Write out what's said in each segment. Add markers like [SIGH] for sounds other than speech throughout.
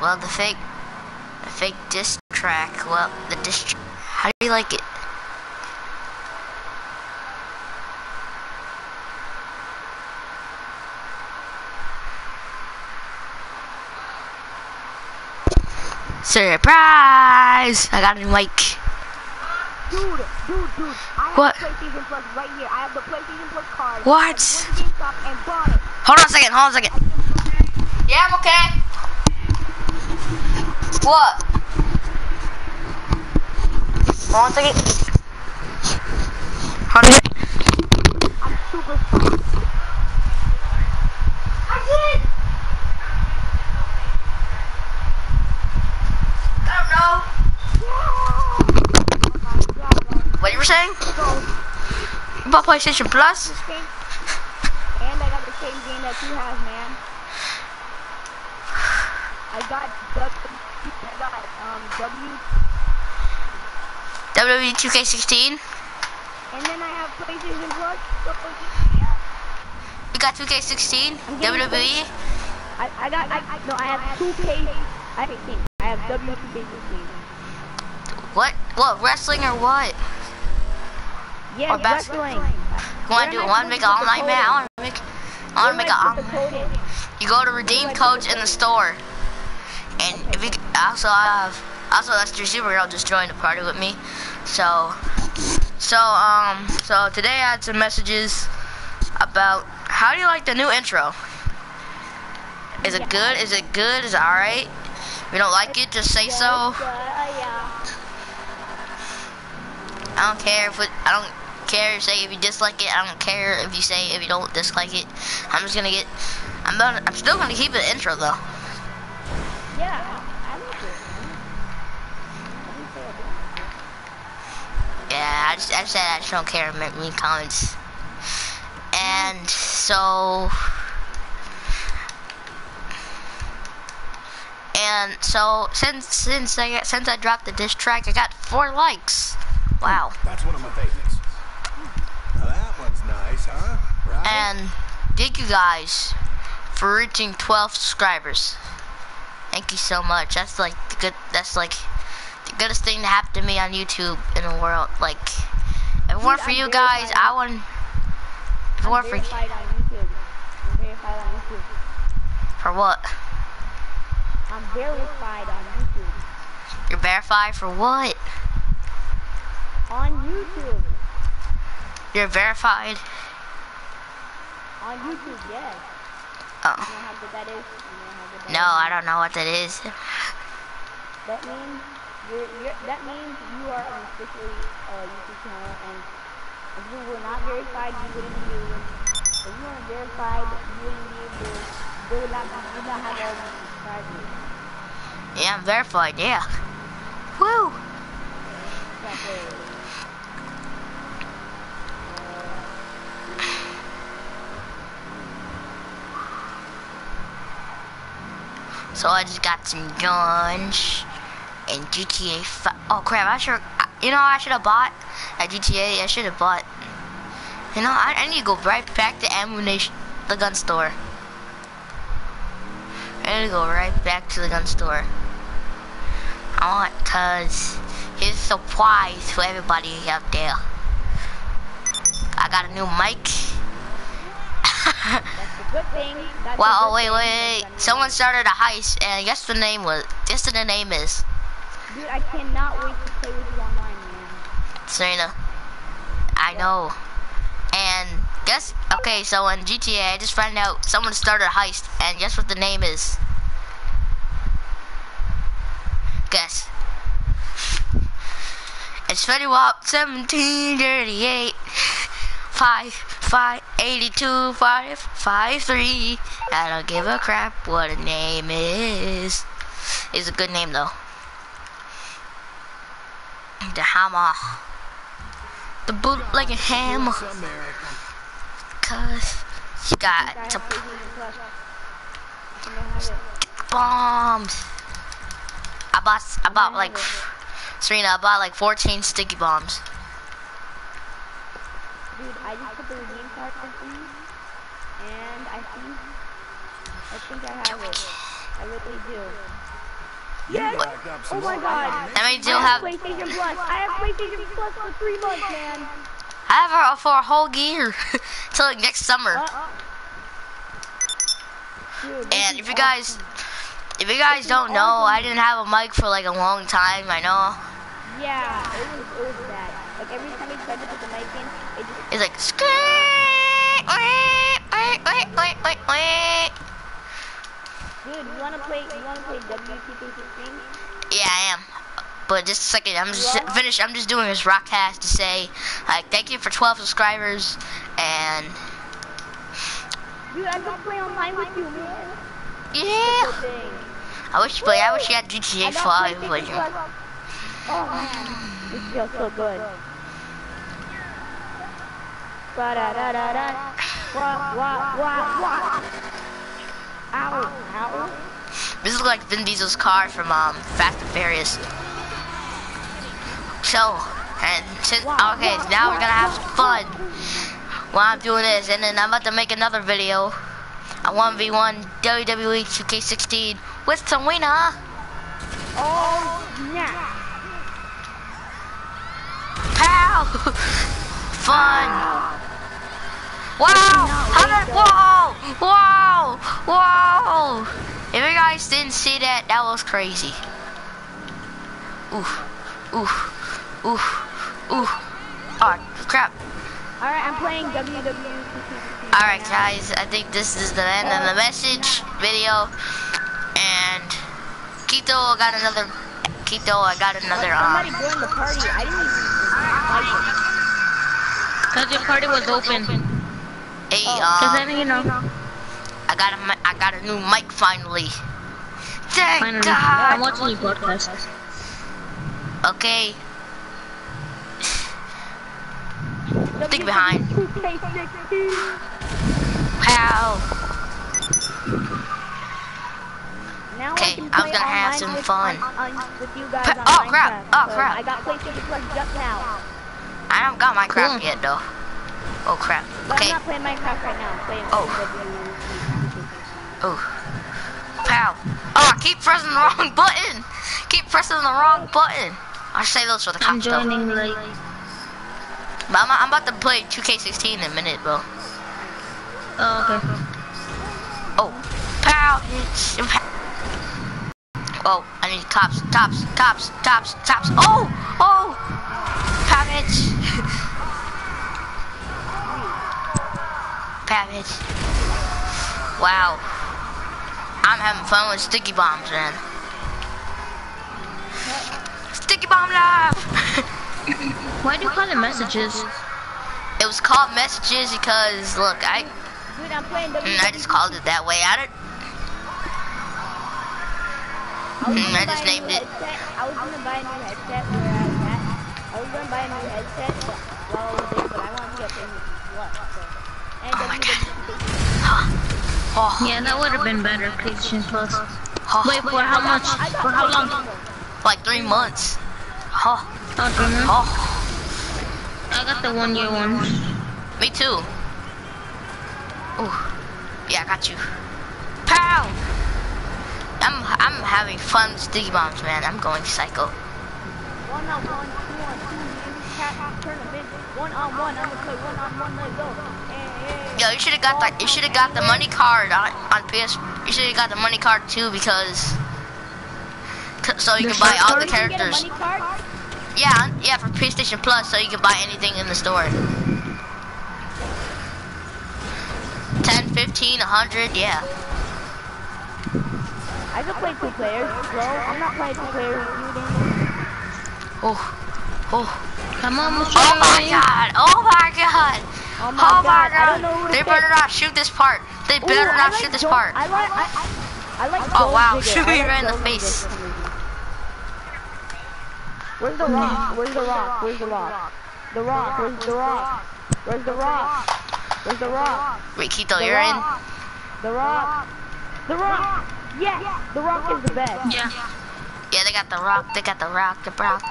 Well, the fake, the fake disc track. Well, the disc. How do you like it? Surprise! I got a mic. Dude, dude, dude. I have What? PlayStation Plus right here. I have the PlayStation Plus card. What? I went to GameStop and bought it. Hold on a second. Hold on a second. Yeah, I'm okay. What? Hold on a second. Second. I'm super stoked. I did. Don't know. What you were saying? You bought PlayStation Plus? and I got the same game that you have, man. I got W, I got um W, WWE 2K16? and then I have PlayStation Plus. You got 2K16? I'm WWE? I, I got, I, I, no, I have 2K, I have 15. I have W2K15. What? What? Wrestling or what? Yeah, Or wrestling. You wanna do? Want to make an online match? I want to make. I want to make an online. You go to redeem codes in the store, and if you also I have also your superhero just joined the party with me. So, so um, so today I had some messages about how do you like the new intro? Is it good? Is it good? Is it all right? If you don't like it, just say so. I don't care if it, I don't care. Say if you dislike it. I don't care if you say if you don't dislike it. I'm just gonna get. I'm gonna, I'm still gonna keep the intro though. Yeah, I like it. I didn't say I didn't. Yeah, I just I said I just don't care. about me comments. And so. And so since since I got, since I dropped the diss track, I got four likes. Wow. Hmm, that's one of my favorites. Hmm. Now that one's nice, huh? Right? And thank you guys for reaching 12 subscribers. Thank you so much. That's like good. That's like the goodest thing to happen to me on YouTube in the world. Like, if it weren't for I'm you guys. I wouldn't. If it weren't for verified on YouTube. I'm verified on YouTube. for what? I'm verified on YouTube. You're verified for what? On YouTube. You're verified. On YouTube, yes. Oh. You know how good that is? You know how good that No? I don't know what that is. That means you're, that means you are an official uh, YouTube channel, and if you were not verified, you wouldn't be able. If you weren't verified, you wouldn't be able. They would not. You would not have all these subscribers. Yeah, I'm verified. Yeah. Woo. So I just got some guns and GTA 5. Oh crap, I should, you know, I should have bought a GTA. I should have bought, you know, I, I need to go right back to ammunition, the gun store. I need to go right back to the gun store. I want, cause here's a surprise for everybody out there. I got a new mic. [LAUGHS] That's a good thing. Well, oh, wait, wait, wait. because, I mean, Someone started a heist, and guess the name was. Guess the name is. Dude, I cannot wait to play with you online, man. Serena. I know. And guess. Okay, so in GTA, I just found out someone started a heist, and guess what the name is? Guess. It's Fetty Wap 1738. 5, 5, 82, 5, 5, 3. I don't give a crap what a name is. It's a good name though. The hammer. The boot like a hammer. Cause you got to bombs. I bought, I bought like, Serena, I bought like 14 sticky bombs. Dude, I just put the redeem card in, and I think, I think I have it. I really do. Yes. Racked up some Oh my god. money. That means I you'll have have. PlayStation Plus. I have PlayStation Plus for three months, man. I have her for a whole year [LAUGHS] till like next summer. Uh, dude, And if you guys, if you guys don't know, I didn't have a mic for like a long time. I know. Yeah, it was, it was bad. Like every time he tried to put the mic in, it just It's like. Dude, you wanna play? You wanna play WTK16? Yeah, I am. But just a second, I'm just finished. I'm just doing this rockcast to say, like, thank you for 12 subscribers, and Dude, I can play online with you, man. yeah. I wish, but I wish you had GTA 5. PlayStation But Plus. Oh man, this feels so good. Ba da da da da. Wah wah wah wah. Ow, ow. This is like Vin Diesel's car from um, Fast and Furious. So, and since okay, now we're gonna have some fun while I'm doing this, and then I'm about to make another video. A 1v1 WWE 2K16 with Tawina. Oh yeah. Pow! [LAUGHS] Fun! Wow! How did, whoa! Whoa! Whoa! If you guys didn't see that, that was crazy. Oof. Oof. Oof. Oof. Oh, crap. Alright, I'm playing WWE 2K16. Alright, guys, I think this is the end of the message video. And Kito got another. Kito, I got another. Somebody Um, joined the party. I didn't even like it. Cause your party was open. hey, Cause um, then you know. I got a, got a new mic finally. Thank Finally, I'm watching you broadcast. Okay. Stick behind. 2K16. How? Okay, I I'm gonna have some fun. On, on, with you guys on oh, crap. Oh, so crap. I got PlayStation Plus just now. I haven't got Minecraft Cool. yet though. Oh crap. But Okay. I'm not playing Minecraft right now. I'm playing Oh. Oh. Pow. Oh, ah, I keep pressing the wrong button. Keep pressing the wrong button. I should say those for the I'm joining late. But I'm, I'm about to play 2K16 in a minute, bro. Oh, okay. Oh. Pow. Oh, I need cops, cops, cops, cops, cops. Oh, oh. Pow hits. [LAUGHS] Wow. I'm having fun with sticky bombs, man. Sticky bomb live. [LAUGHS] Why do you call it messages? it was called messages because look, I Dude, I'm playing WWE. mm, I just called it that way. I didn't. I Mm, I just named it. I was gonna buy a new headset where I was at. I was gonna buy a new headset but, while I was there, but I wanted to get the what? So. And Oh my WWE Oh, Yeah, that would have been better. PlayStation Plus. oh, Wait, for how much? For how long? like three months. Oh, Oh, three months. oh, I got the one year one. me too. Ooh, yeah, I got you. Pow! I'm I'm having fun with sticky bombs, man. I'm going psycho. One on one, two on two, you cat tournament. One on one, I'm gonna play one on one, let's go. Hey, hey. Yo, you should have got the you should have got the money card on on PS. You should have got the money card too because so you The can buy all the you can get a characters. Yeah, yeah, for PlayStation Plus, so you can buy anything in the store. 10, 15, 100, yeah. I can play two players, bro. I'm not playing two players with you, Daniel. Oh, oh, Come on, Mr. oh my god, oh my god, Oh my oh my god, I god. don't uh, know who to They better not shoot this part. They better not like shoot this part. I like, I, I, I like Oh, wow, shoot me right in the face. Where's the rock? Where's the rock? Where's the rock? The rock, where's the rock? Where's the rock? Where's the rock? Wait, Kito, The you're in? rock. The rock. The rock. Yes, the rock is the best. Yeah. Yeah, they got the rock, they got the rock, the rock.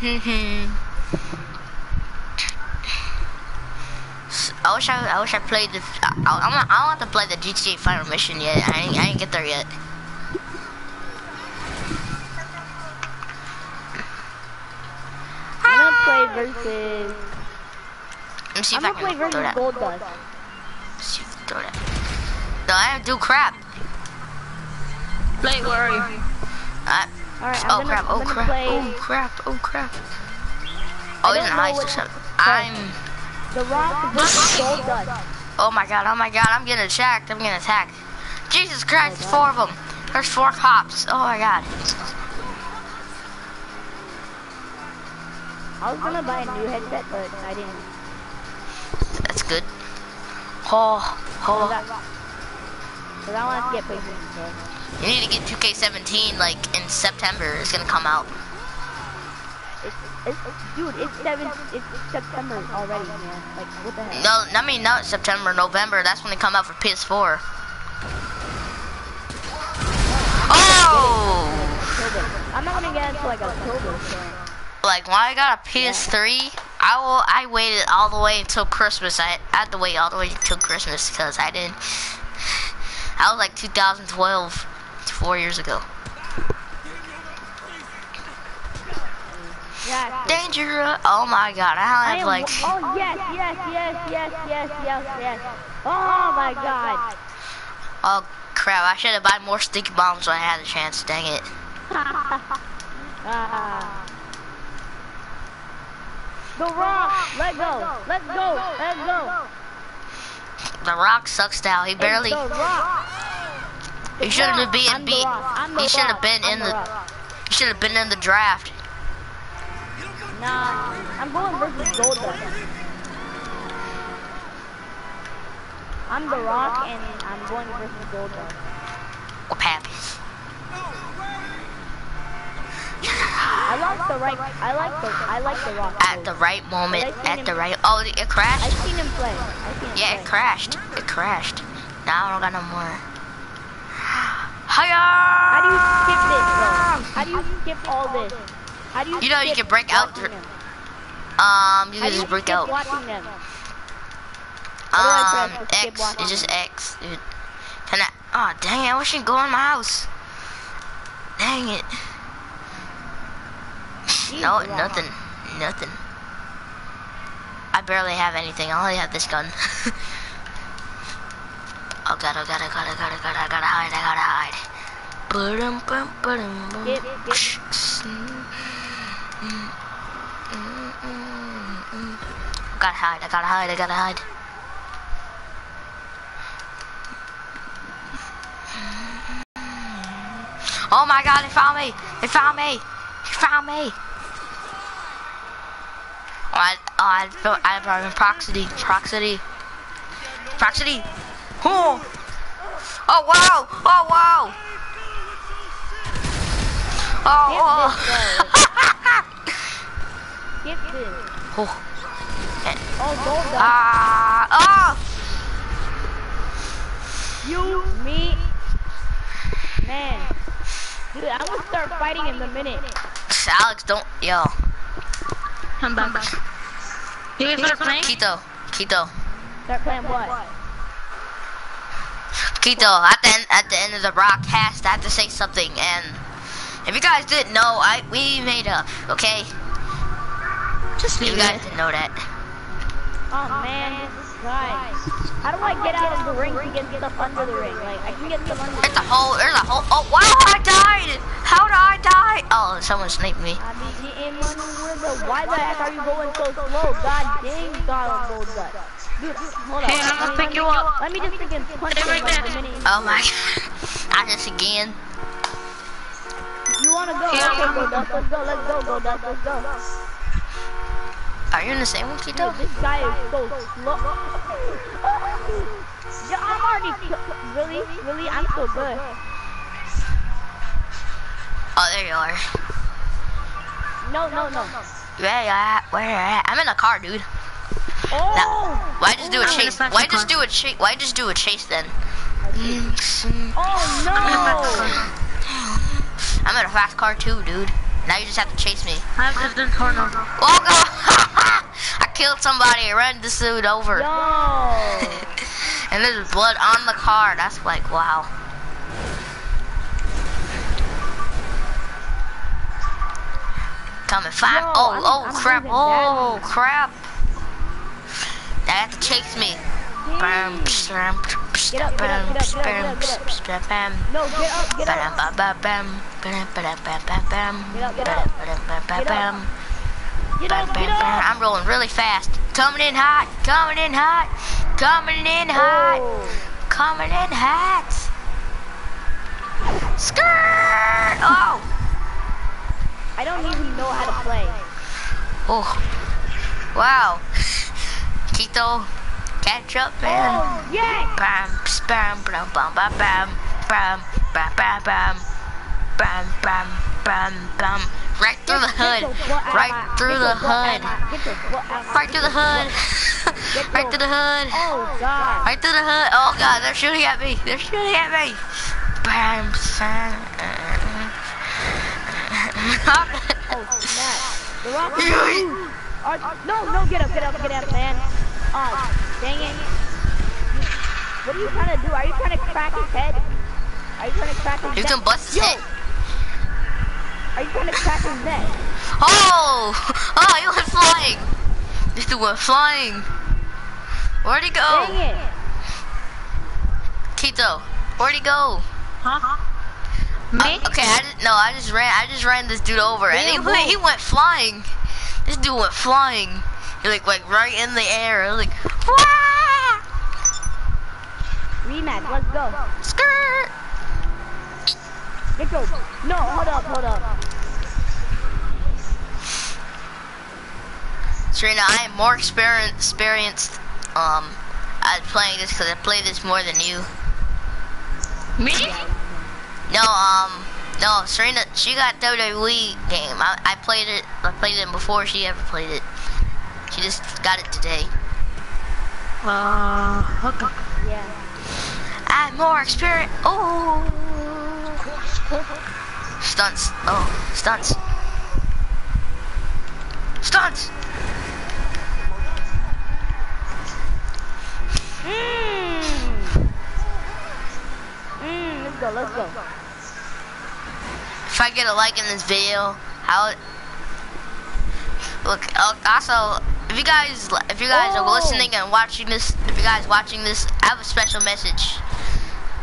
[LAUGHS] [LAUGHS] I wish I, I wish I played the. I, I'm not, I don't want to play the GTA Final Mission yet. I ain't, I ain't get there yet. I'm gonna play versus. Let me see I'm if I can play versus throw that. Goldust. Let's see if I can throw that. No, I do crap. Play worry. Alright. Right, oh, oh, oh, crap. oh, crap. oh crap! Oh crap! Oh crap! Oh crap! Oh, he's in ice or something. I'm. The Rock versus Goldust. oh my god, oh my god, I'm getting attacked, I'm getting attacked. Jesus Christ, there's four of them. There's four cops, oh my god. I was gonna buy a new headset, but I didn't. That's good. Oh, oh. Cause I want to get PlayStation. So. You need to get 2K17 like in September. It's gonna come out. It's, dude, it's seven. It's September already, man. Like, what the heck? No, I mean not September, November. That's when they come out for PS4. Oh! I'm not gonna get into like October. So. Like when I got a PS3, I will. I waited all the way until Christmas. I, I had to wait all the way until Christmas because I didn't. I was like 2012, four years ago. Yeah. Dangerous. Oh my God! I I have like. oh yes, yes, yes, yes, yes, yes, yes. Oh my God. Oh crap! I should have bought more sticky bombs when I had a chance. Dang it. [LAUGHS] Ah. The Rock. Let go. Let's go. Let's go. The Rock sucks now. He barely. It's the Rock. He shouldn't have been beat. Rock. I'm the He should have been I'm in the the. He should have been in the draft. Nah, I'm going versus Goldust. I'm the Rock and I'm going versus Goldust. What happens? I like the right. I like the. I like the Rock. At the right moment. At him- the right. Oh, it crashed. I've seen him play. Seen him Yeah, play. it crashed. It crashed. Now I don't got no more. [GASPS] Hiya! How do you skip this, though? How do you skip all this? How do you? You know you can break out them? Um, you can just break out. Watching them. Um, I press to skip X. It's just? X, dude. Can I? Oh, dang it! I wish you could go in my house. Dang it. No, nothing. Nothing. I barely have anything. I only have this gun. [LAUGHS] oh god, oh god, oh god, oh god, oh god, I gotta hide, I gotta hide. Ba-dum, bum, ba-dum, bum. Skip, skip. Gotta hide, I gotta hide, I gotta hide. Oh my god, they found me! They found me! They found me! Oh, I, oh, I, felt- I brought in proximity, proximity, proximity. Oh! Oh wow! Oh wow! Oh! Skip this. oh. [LAUGHS] oh. Goldust. Ah! Oh! You, me, man. Dude, I'm gonna start fighting in a minute. Alex, don't, yo, I'm back. You guys start playing? Quito, Quito, Start playing what? Quito. At the end, at the end of the broadcast, I have to say something, and if you guys didn't know, I we made up, okay? Just You guys it. didn't know that. Oh man, this guys. How do I get out of the ring to get stuff under the ring? Like, I can get stuff under the There's a hole. There's a hole. Oh wow! I died. How did I die? Oh, someone sniped me. I be getting money with the. Why the heck are you going so slow? God dang, God on gold. Dude, hold up. Hey, I'm gonna pick you up. Let me just again punch right like. Oh my god! I just again. You wanna go? Yeah, I'm go gonna- Dust. Let's go. Let's go. Go Dust. Let's go. Are you in the same one, Quito? Dude, this guy is so slow. Yeah, I'm already. Really? Really? I'm so good. Oh, there you are. No, no, no. Where you at? Where you at? I'm in a car, dude. Oh! Why just do a I'm gonna chase? Why just do a chase? Why just do a chase then? Oh no! I'm in a fast car too, dude. Now you just have to chase me. I have this done corner. Oh god! I killed somebody. I ran this dude over. Yo! [LAUGHS] and there's blood on the car. That's like wow. coming. Five. Yo, oh, I'm- oh, I'm crap. Oh, crap. They have to chase me. Bam, bam, up, get up. bam, No, get up, get bam, up. bam, bam, bam, bam, bam, bam, bam, Get up, get up. bam, bam, bam, bam, bam, bam, get bam. up. I'm rolling really fast. Coming in hot. Coming in hot. Coming in hot. Oh. Coming in hot. Skirt. Oh. I don't even know how to play. Oh. Wow. Tito, catch up, man. Oh, yes! Bam, bam, bam, bam, bam, bam, bam, bam, bam, bam, bam, bam, bam, bam. Right through the hood. Right through the hood. Right through the hood. [LAUGHS] Right through the hood. Oh, God. Right through the hood. Oh god, they're shooting at me. They're shooting at me. Bam, bam. Oh, no, no, get up, get up, get up, man. Oh, dang it. What are you trying to do? Are you trying to crack his head? Are you trying to crack his head? Neck? can bust his Yo, head. Are you gonna crack his neck? Oh! Oh, he went flying. This dude went flying. Where'd he go? Dang it. Tito, where'd he go? Huh? Uh, Me? okay, I just, no, I just ran, I just ran this dude over, and he went, he went flying. This dude went flying. He like went right in the air. I was like, Wah! Rematch, let's go. skirt. Get go. No, hold up, hold up. Serena, I am more experienced, experienced um, at playing this because I play this more than you. Me? No, um, no, Serena, she got WWE game. I, I played it, I played it before she ever played it. She just got it today. Uh, okay. Yeah. I'm more experienced. Oh, stunts. Oh, stunts. Stunts. Mmm. Mmm, let's go, let's go. If I get a like in this video, how? Look. uh, Also, if you guys, if you guys are Oh. listening and watching this, if you guys watching this, I have a special message.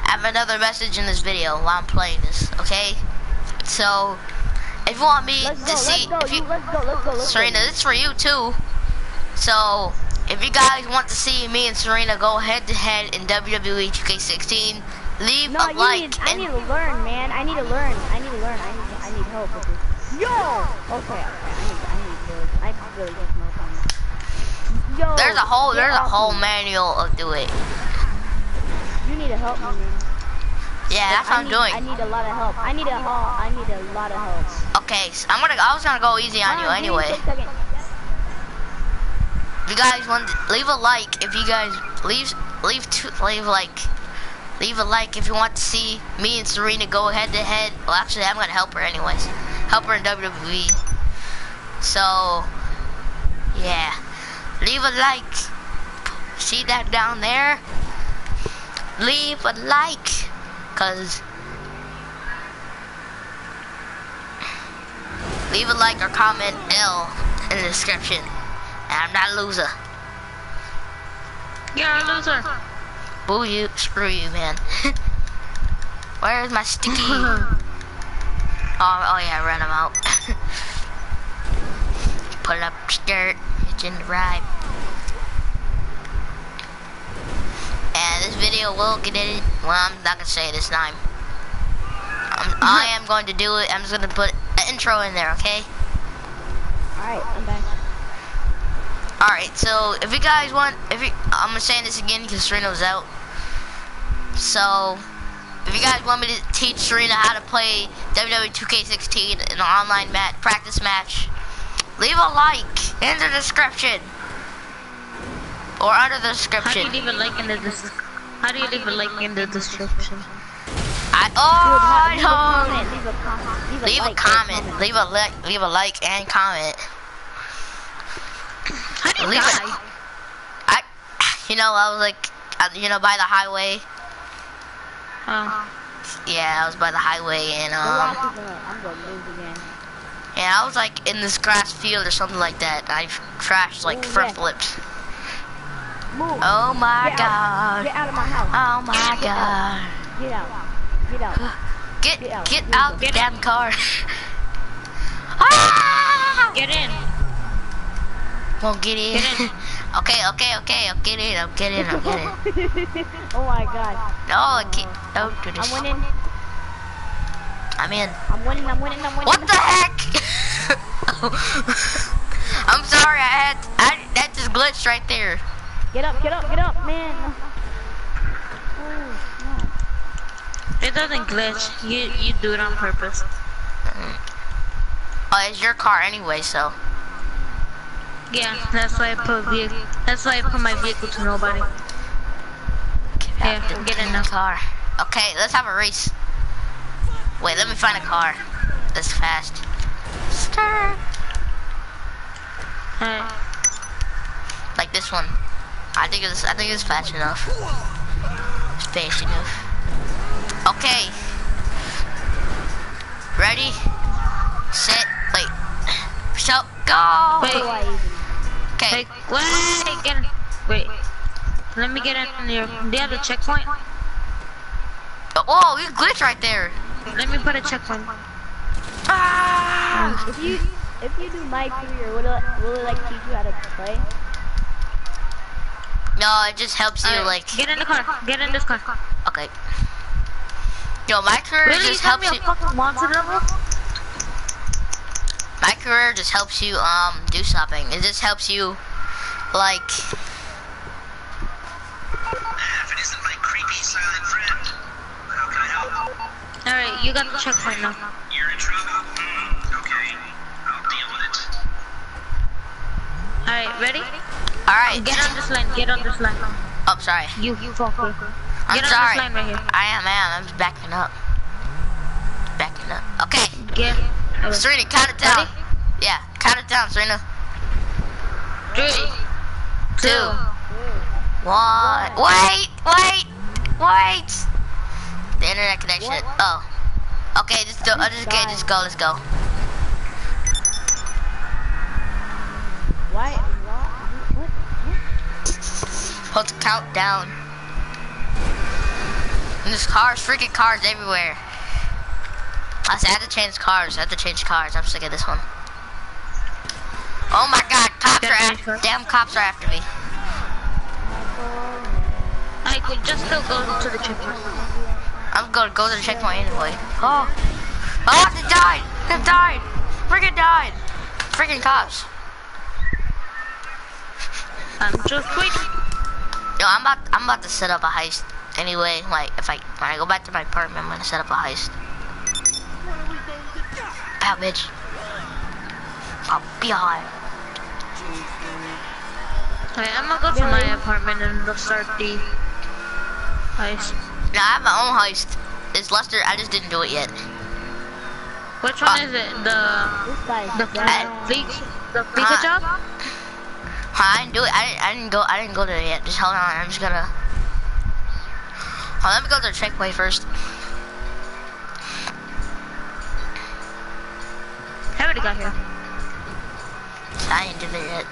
I have another message in this video while I'm playing this. Okay. So, if you want me Let's to go, let's see, go, if you, you, let's go, let's go, let's Serena, go. this is for you too. So, if you guys want to see me and Serena go head to head in WWE 2K16, leave No, a you like need, I need to learn, man. I need to learn. I need to learn. I need, I need help with this. Yo! Okay, okay. I need, I need to, I really just know something. Yo! there's a whole there's a whole me. manual of do it. You need to help me, man. Yeah, that's what I'm need, doing. I need a lot of help. I need a haul. I need a lot of help. Okay, so I'm gonna. I was gonna go easy on you give me a anyway. If you guys want, to, leave a like. If you guys leave, leave two, leave like, leave a like if you want to see me and Serena go head to head. Well, actually, I'm gonna help her anyways. Help her in WWE. So, yeah, leave a like. See that down there? Leave a like, cause. Leave a like or comment L in the description. And I'm not a loser. You're a loser. Boo you, screw you, man. [LAUGHS] Where's my sticky? [LAUGHS] oh, oh yeah, run him out. [LAUGHS] Pull up skirt, it's in the ride. And this video will get edited. Well, I'm not gonna say it this time. I'm, I am going to do it. I'm just gonna put an intro in there, okay? Alright, I'm back. Alright, so if you guys want, if you, I'm gonna say this again because Serena out. So, if you guys want me to teach Serena how to play WWE 2K16 in an online mat practice match, leave a like in the description or under the How do description. you leave a like in the des- How do you leave a like in the description? I oh ha- leave a I comment. don't. Leave a comment. Leave a, Leave a like or comment. Leave a like. Leave a like and comment. How do you Leave die? I, you know, I was like, uh, you know, by the highway. Oh. Yeah, I was by the highway and um. Rock is gonna, I'm gonna lose again. Yeah, I was like in this grass field or something like that. I crashed like Oh, front yeah. flips. Move. Oh my Get out. god. Get out of my house. Oh my Get god. out. Get out. Get out. Get Get out. get Get out out. the damn car. [LAUGHS] ah! Get in. Won't get in. Get in. [LAUGHS] okay, okay, okay. I'll get in. I'll get in. I'll get in. [LAUGHS] oh my god. No, I can't. Don't do this. I'm winning. I'm in. I'm winning. I'm winning. I'm winning. What the heck? I'm sorry. I had. I that just glitched right there. Get up. Get up. Get up, man. Oh, no. It doesn't glitch. You you do it on purpose. Oh, it's your car anyway, so. Yeah, that's why I put vehicle. That's why I put my vehicle to nobody. Yeah, get in the car. Okay, let's have a race. Wait, let me find a car that's fast. Stir. Alright. Like this one. I think it's. I think it's fast enough. It's fast enough. Okay. Ready? Set. Wait. So go. Wait. So Okay. Wait, wait, get in. Wait. Let me get in here. Do you have a checkpoint? Oh, you glitch right there. Let me put a checkpoint. Ah! If you if you do my career, will it will it like teach you how to play? No, it just helps you Alright, like. get in the car. Get in this car. Okay. Yo, my career Really? Just helps you. My career just helps you um do something. It just helps you like If it isn't my creepy silent friend, how can I help? Alright, you got the checkpoint now. You're in trouble? Okay, I'll deal with it. Alright, ready? Alright. Get on this line. Get on this line. Oh sorry. You, you fucker. I'm Get on sorry. this line right here. I am, I am. I'm backing up. Backing up. Okay. Get. Okay. Serena, count it down. Ready? Yeah, count it down, Serena. Three, two, One. Wait, wait, wait. The internet connection. What? Oh. Okay, just. Uh, just, okay, just go. Let's go. Why? Hold the count down. And there's cars, freaking cars everywhere. I said I have to change cars. I have to change cars. I'm sick of this one. Oh my god, cops are after cars. damn cops are after me. I could just go to the checkpoint. I'm gonna go to the checkpoint anyway. Oh. Oh, they died! They died! Freaking died! Freaking cops. I'm just waiting. Yo, I'm about I'm about to set up a heist anyway. Like if I when I go back to my apartment, I'm gonna set up a heist. Ow, bitch. I'll be alright. Alright, I'm gonna go to my apartment and we'll start the heist. Now I have my own heist. It's Lester. I just didn't do it yet. Which one Uh, is it? The This guy's the down. Fleeca the Fleeca Uh, job? I didn't do it. I didn't, I didn't go. I didn't go there yet. Just hold on. I'm just gonna. On, let me go to the checkpoint first. How I already got here. I didn't do that yet.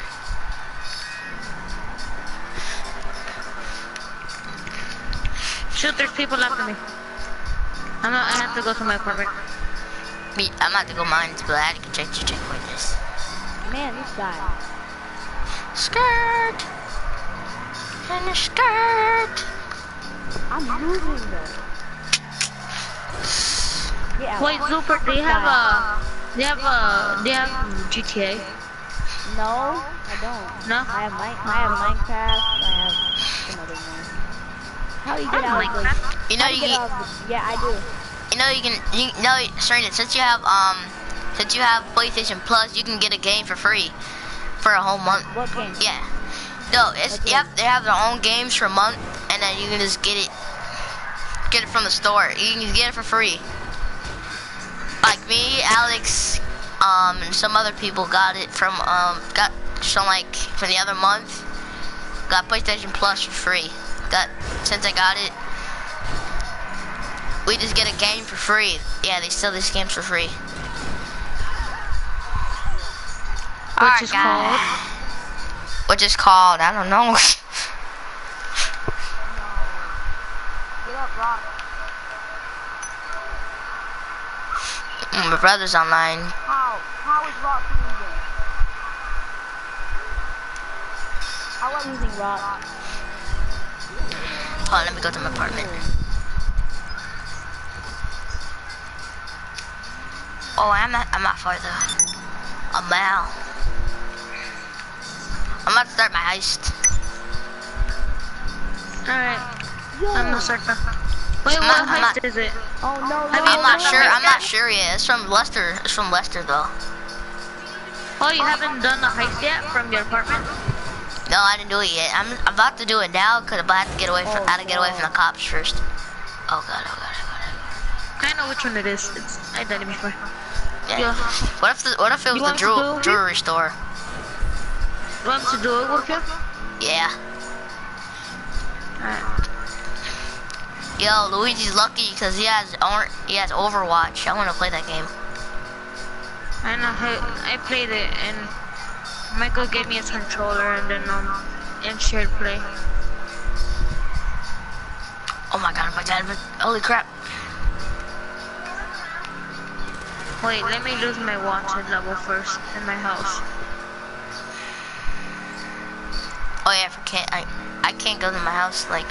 Shoot, there's people after me. I'm not, I have to go to my apartment. Me, I'm about to go mine, but I had to check the checkpoint this. Man, this guy. Skirt. And a skirt. I'm losing though. Yeah. Wait, Super, do you have a, do you have a, do you have GTA? No, I don't. No? I have Mine. I have Minecraft. I have some other one. How do you get out of the? Minecraft. You know you you get can, out of the? Yeah, I do. you know you can, you know, Serena, since you have um, since you have PlayStation Plus, you can get a game for free for a whole month. What game? Yeah. No, it's have, they have their own games for a month, and then you can just get it, get it from the store. You can get it for free. Like me, Alex, um, and some other people got it from um, got some like for the other month. Got PlayStation Plus for free. Got since I got it, we just get a game for free. Yeah, they sell these games for free. Alright, is guys. called. Which is called, I don't know. Get [LAUGHS] up, My brother's online. How? How is Rock losing? How am I losing Rock? Hold on, let me go to my apartment. Oh, I'm not, I'm not far though. A mile. I'm about to start my heist. Alright. I'm the circle. Wait, uh, I'm what not- heist not- is it? Oh no, I mean, I'm not no, sure. no. I'm not sure yet. It's from Lester. It's from Lester though. Oh, you haven't done the heist yet from your apartment? No, I didn't do it yet. I'm, I'm about to do it now because I have to get away oh, from. I have to get away from the cops first. Oh, oh god, oh god, oh god. I know which one it is. It's I done it before. Yeah. Yeah. What if the, What if it was You the jewel, jewelry store? You want to do it with you? Yeah. Alright. Yo, Luigi's lucky because he has he has Overwatch. I want to play that game. I know. I, I played it and Michael gave me his controller and then um and shared play. Oh my god, my god, holy crap. Wait, let me lose my wanted level first in my house. Oh yeah, I can't I I can't go to my house like.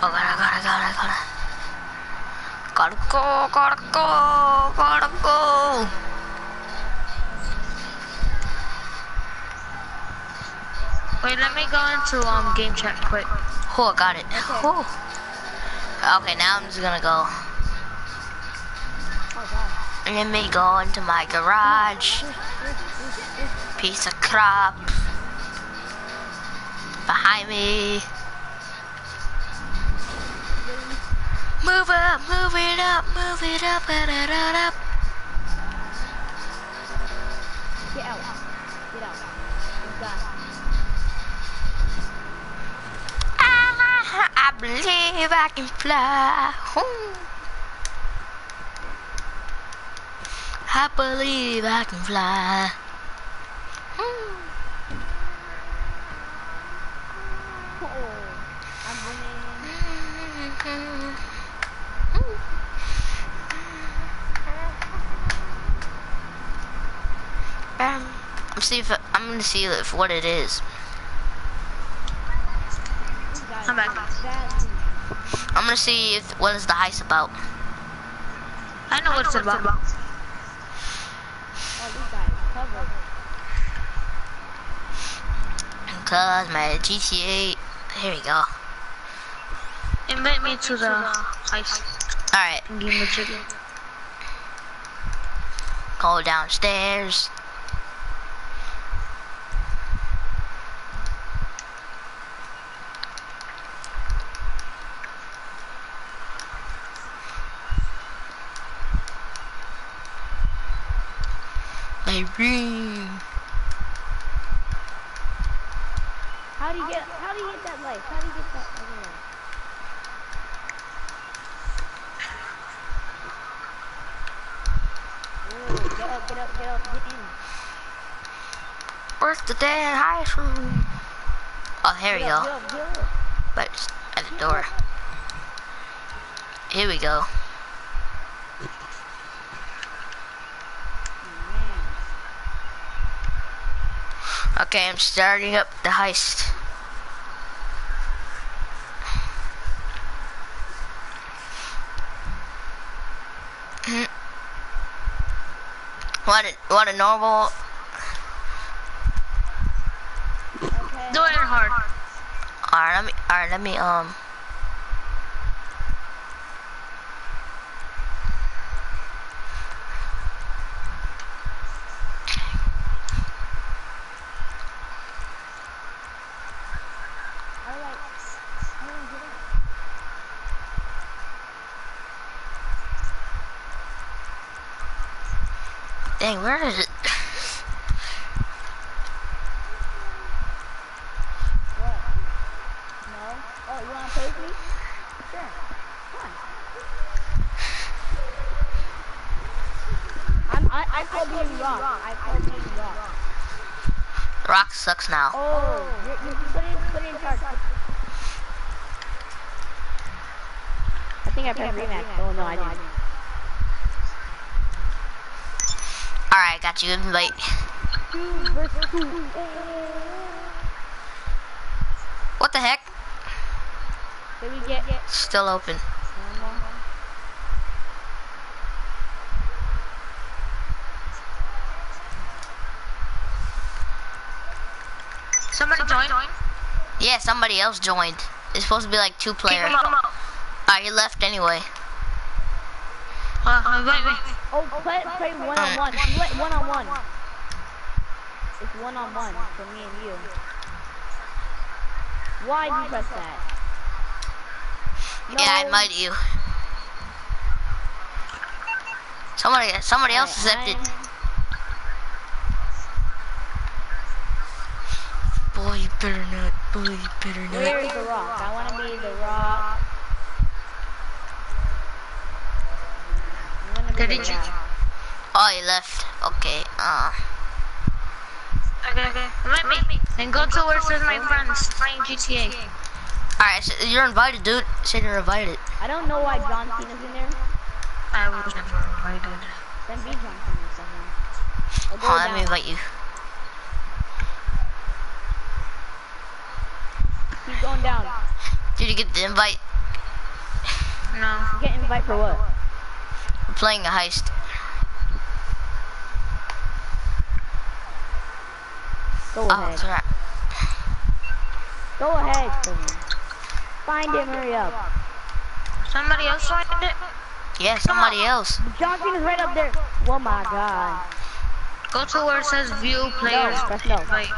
Oh god, I gotta, gotta, gotta. Gotta go, gotta go, gotta go. Wait, let me go into um game chat quick. Oh, I got it. Oh. Okay, now I'm just gonna go. Let me go into my garage. Piece of crap. Behind me. Move up, move it up, move it up, da, da, da, da. Get out. Get out. Done. Ah, I believe I can fly. Ooh. I believe I can fly. Oh, I'm. Um, I'm see if I'm gonna see if what it is. I'm back. I'm gonna see if what is the heist about. I know what it's about. Oh, these guys covered. Cause my GTA. Here we go. Invite me to the heist All right, game go downstairs. My room. How do you get? How do you get that life? How do you get that? Okay. Ooh, get up, get up, get up, get in. Where's the Oh, here we go. But at the door. Here we go. Okay, I'm starting up the heist. Mhm. What a what a normal Okay. Do it in hard. alright let me alright let me um dang where is it? What? No? You wanna pay me? Sure. I'm, I, I call being rock. I call being rock. Rock sucks now. Oh, you, you put it, put it in charge. I think I pressed rematch. Oh no, I didn't. Alright, got you invite. Two versus two. What the heck? Did we get? Still open. Somebody join. Yeah, somebody else joined. It's supposed to be like two player. Alright, he left anyway. Uh, invite me. Oh, play, play one on one. Play one on one. It's one on one for me and you. Why did you press that? Yeah, I No. invite you. Somebody, somebody else accepted. Boy, you better not. Boy, you better not. Where is the rock? I want to be the rock. I wanna be Did the he rock. Oh, he left. Okay. Uh. Okay, okay. Invite me. And go to where it says my friends playing GTA. Alright, so you're invited, dude. Say you're invited. I don't know why John Cena's in there. I was never invited. Then be John Cena somewhere. Or go Hold on, let me invite you. Keep going down. Did you get the invite? No. Get invite for what? We're playing a heist. Go Oh, ahead. sorry. Go ahead. Find him. Hurry up. Somebody else joined it? Yeah, somebody else. John Cena's right up there. Oh my god. Go to where it says view players. press no. Invite.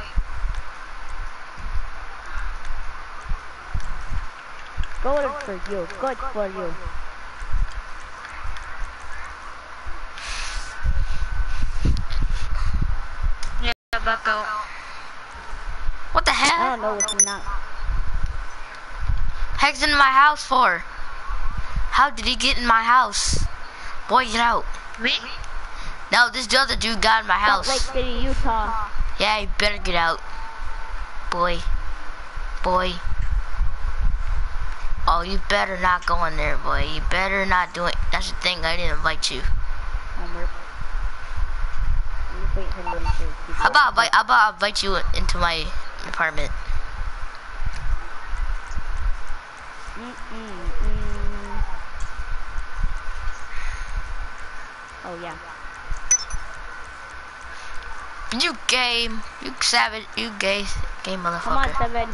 Good for you. Good for you. Yeah, back out. What the hell? I don't know what you're not. Heck's in my house for? How did he get in my house? Boy, get out. Me? No, this other dude got in my house. Salt Lake. City, Utah. Yeah, you better get out. Boy. Boy. Oh, you better not go in there, boy. You better not do it. That's the thing, I didn't invite you. I'm just waiting for them to keep How about, invite, how about I invite you into my apartment? Mm -mm -mm. Oh yeah. You game. You savage. You gay. Gay Come on, motherfucker. Seven.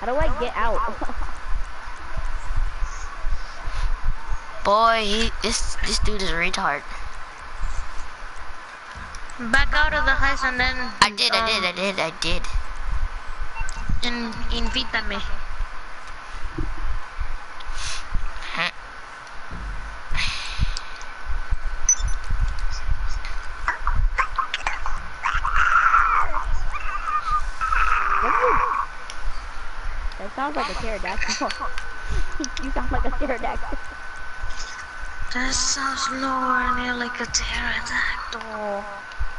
How do I get out? Boy, he, this this dude is a retard. Back out of the house and then. I did, I did, I Um, did, I did. In, invítame. Sounds like a pterodactyl. [LAUGHS] you sound like a pterodactyl. That sounds nowhere near like a pterodactyl.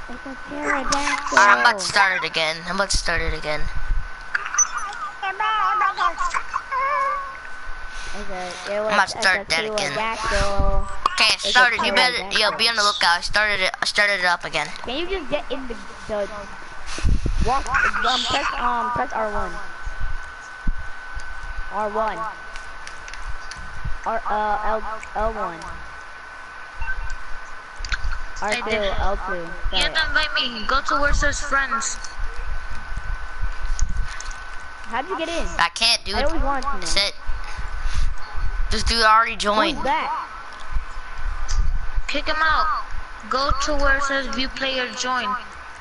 It's a pterodactyl. Alright, I'm about to start it again. I'm about to start it again. A, it was, I'm about to start that again. Okay, I started. You better, yo, be on the lookout. I started it. I started it up again. Can you just get in the, the walk? Um, press um press R one. R one. R uh L L one. R2. L two. You have to invite me. Go to where it says friends. How'd you get in? I can't, dude. I always wanted to know. Sit. This dude already joined. Who's that? Kick him out. Go to where it says view player join.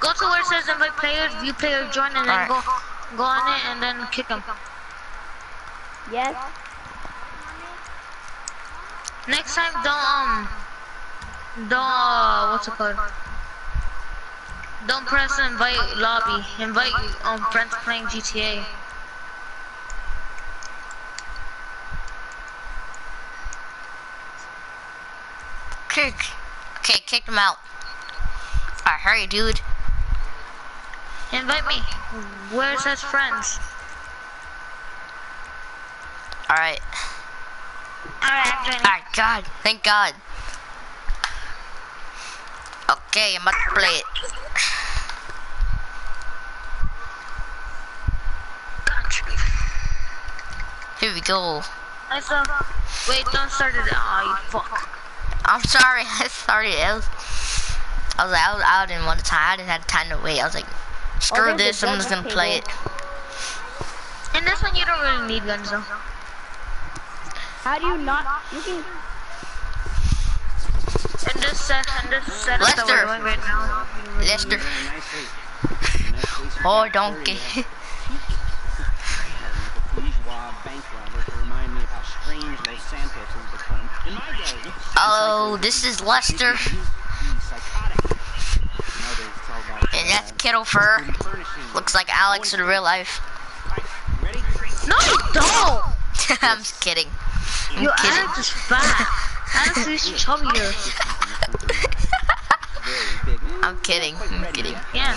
Go to where it says invite players, view player join, and then Alright. go go on it and then kick him. Yes. Next time, don't um, don't uh, what's it called? Don't press invite lobby. Invite um friends playing GTA. Kick. Okay, kick them out. Alright, hurry, dude. Invite me. Where's that friends? Alright. Alright. Alright, God. Thank God. Okay, I'm about to play it. Here we go. I saw. Wait, don't start it. Oh, you fuck. I'm sorry. I started. it. I was like, I was out in one time. I didn't have time to wait. I was like, screw oh, a this. I'm just gonna play it. In this one, you don't really need guns though. How do you not? You can. In this set, in this that Lester. we're doing right now. Lester. Oh, donkey. bourgeois bank robber to remind me of how strange Los Santos has become. In my day, Oh, this is Lester. used to be psychotic. Nowadays, it's all about And that's Kittle Fur. Looks like Alex in real life. No, don't. [LAUGHS] I'm just kidding. I'm Your kidding. Alex is fat. Alex is [LAUGHS] chubbier. I'm kidding. I'm kidding. Yeah.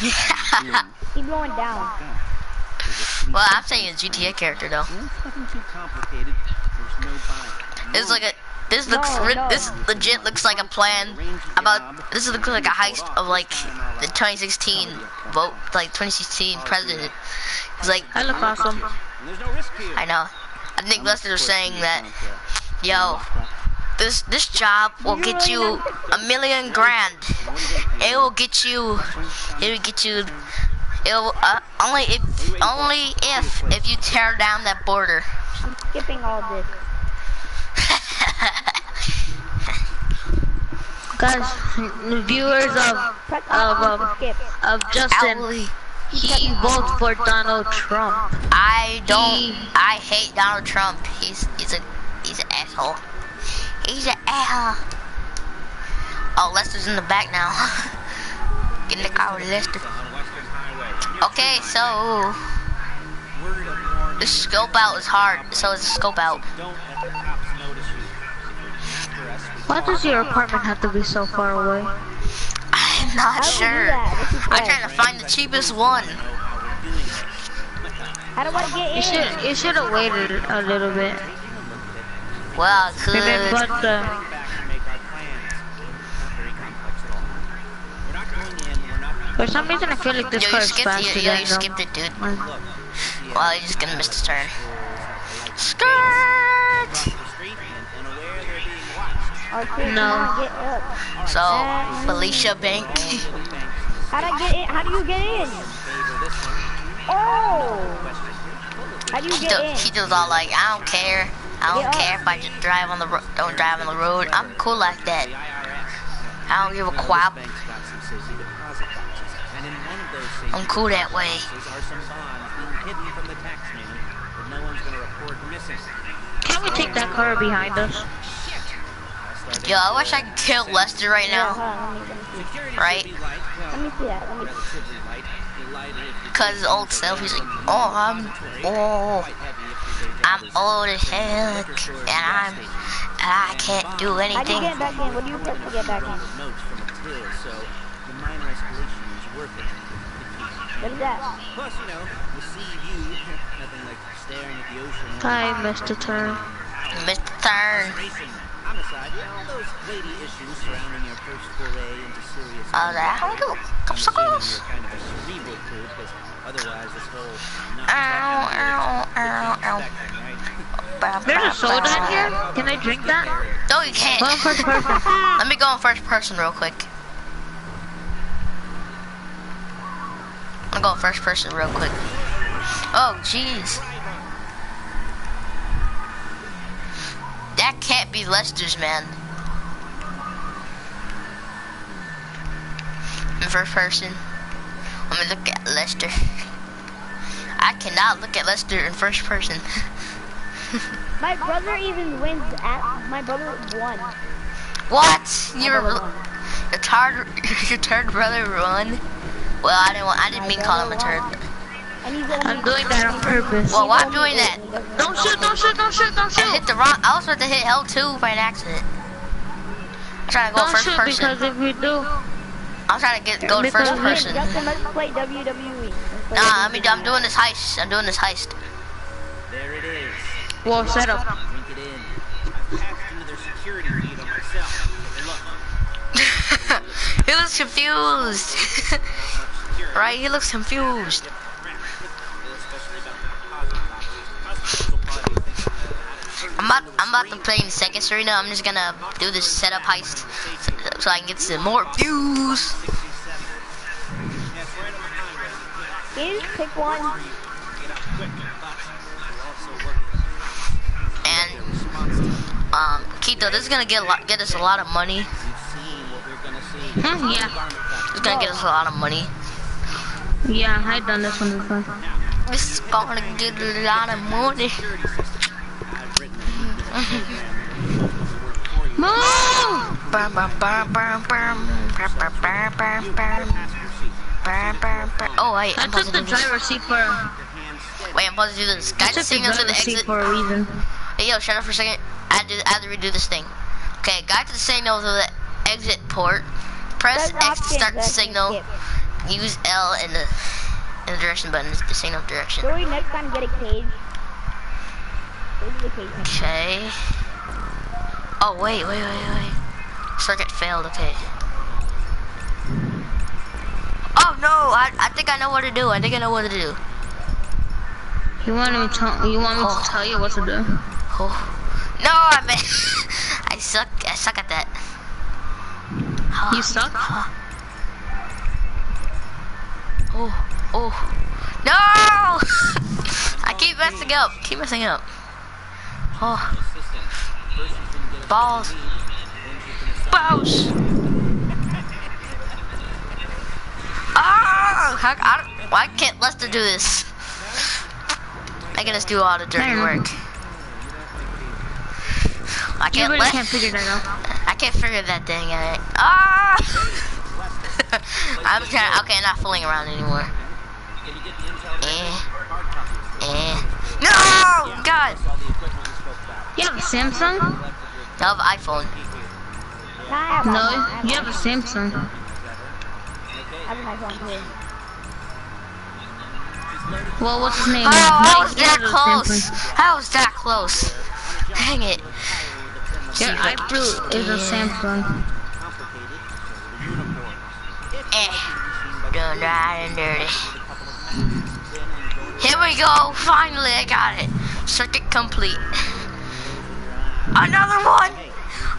[LAUGHS] Keep going down. well, I'm saying a GTA character though. Nothing too complicated. There's no buying. This like a. This looks. No, no. This legit looks like a plan about. This looks like a heist of like the 2016 vote, like 2016 president. It's like I look awesome. And there's no risk here. I know. I think Lester was saying that. Yo, this this job will get you a million grand. It will get you. It will get you. It'll uh, only if only if if you tear down that border. I'm skipping all this. [LAUGHS] Guys, viewers of Press of um, of Justin, Owly. He votes for Donald Trump. I don't. I hate Donald Trump. He's he's a he's an asshole. He's an asshole. Oh, Lester's in the back now. [LAUGHS] Get in the car with Lester. On Western Highway. Okay, so Word of warning. the scope out is hard. So it's a scope out. Don't let the cops notice you. After us, we Why does your apartment have to be so far away? I'm not How do we do sure. that? What's it I'm trying to find the cheapest one. know how we're doing it. How do I get You should you should have waited a little bit. Well, I Maybe could. put the back and make our plans. Not very complex at all. We're not going in, we're not for some reason I feel like this Yo, car is skipped faster. Yo, than you skipped it, dude. look. See, Well, you're just gonna miss the turn. Skirt. No. come on, get up. So, Fleeca Bank. How do I get in? How do you get in? Favor this one. Oh! How do you get do- in? he just all like, I don't care. I don't Yeah. care if I just drive on the ro- don't drive on the road. I'm cool like that. I don't give a Now, this crap. bank's got some safety deposit boxes, and in one of those safety I'm cool that way. boxes are some bonds being hidden from the taxman that no one's gonna report missing. Can we take that car behind us? I'll start Yo, I wish I could kill Lester right now. hold on, let me, let me see. Security Right. should be light. Well, Let me see that. Let me see. relatively light. You light it if you Cause his old self, he's like, oh, I'm, oh, quite heavy if your day I'm old as hell, and I'm, and I can't do How do you anything. get back in? What do you press to get back in? notes from a till, so the minor escalation is worth it. What is that? Plus, you know, the sea [LAUGHS] nothing like staring at the ocean. I missed turn. Missed the turn. Racing, homicide, you all those weighty issues surrounding your first foray into serious I was like, how do I'm come assuming kind of a cerebral crew, because otherwise this whole Ow, ow, ow, ow. expecting, right? Ba, There's a soda in here. Can I drink that? No, you can't. Go first person. [LAUGHS] Let me go in first person real quick. I'm gonna go first person real quick. Oh, jeez. Be Lester's, man. In first person. Let me look at Lester. I cannot look at Lester in first person. [LAUGHS] My brother even wins at. My brother won. What? Your won. your turd [LAUGHS] your turd brother run? Well, I didn't want, I didn't mean call him a turd. And he's only. I'm doing that on purpose. Well, why I'm doing that? Don't shoot! Don't shoot! Don't shoot! Don't shoot. I shoot! hit the wrong. I was about to hit L2 by an accident. I'm trying to go Don't first shoot person. because if we do, I'm trying to get go to first person. Justin, let's play WWE. Let's play Nah, I mean I'm doing this heist. I'm doing this heist. There it is. well, set up. Drink it in. I've hacked into their security feed on myself. Look. [LAUGHS] he looks confused. [LAUGHS] Right? He looks confused. I'm about I'm about to play in the second arena. I'm just gonna do this setup heist so, so I can get some more views. Can you just pick one? And um, Keto, this is gonna get a lot, get us a lot of money. Hmm, yeah, It's gonna get us a lot of money. yeah, I done this one before. This is gonna get a lot of money. Move! Bum, bum, bum, bum, bum. Bum, bum, bum, bum, bum. Bum, bum, bum. Oh wait, I I'm took supposed to the do this. driver's seat for. I Wait, I'm supposed to do this. Guys, took the signal to the exit. for a reason. Hey, yo, shut up for a second. I had to, I had to redo this thing. Okay, guide to the signal to the exit port. Press There's X to start the signal. Use L in the in the direction button, is the signal direction. Should we next time get a cage? Where's the cage? Okay. Oh wait, wait, wait, wait. Circuit failed. Okay. Oh no! I I think I know what to do. I think I know what to do. You want me to tell you want me Oh. to tell you what to do? Oh. No, I mean, [LAUGHS] I suck. I suck at that. You suck. Oh, oh. No! [LAUGHS] I keep messing up. Keep messing up. Oh. Balls. Balls. Oh! How, I why can't Lester do this? I can just do all the dirty work. I can't really can't figure that out. I can't figure that thing out. Ah! [LAUGHS] I'm trying. Okay, not fooling around anymore. Eh. Eh. No! God! You have a Samsung? I have iPhone. I No, you have a Samsung. I have an iPhone too. Well, what's his name? Oh, I was that close. I was that close. Dang it. Your I get is a. Samsung. Eh. Done right and dirty. Here we go. Finally, I got it. Circuit complete. Another one.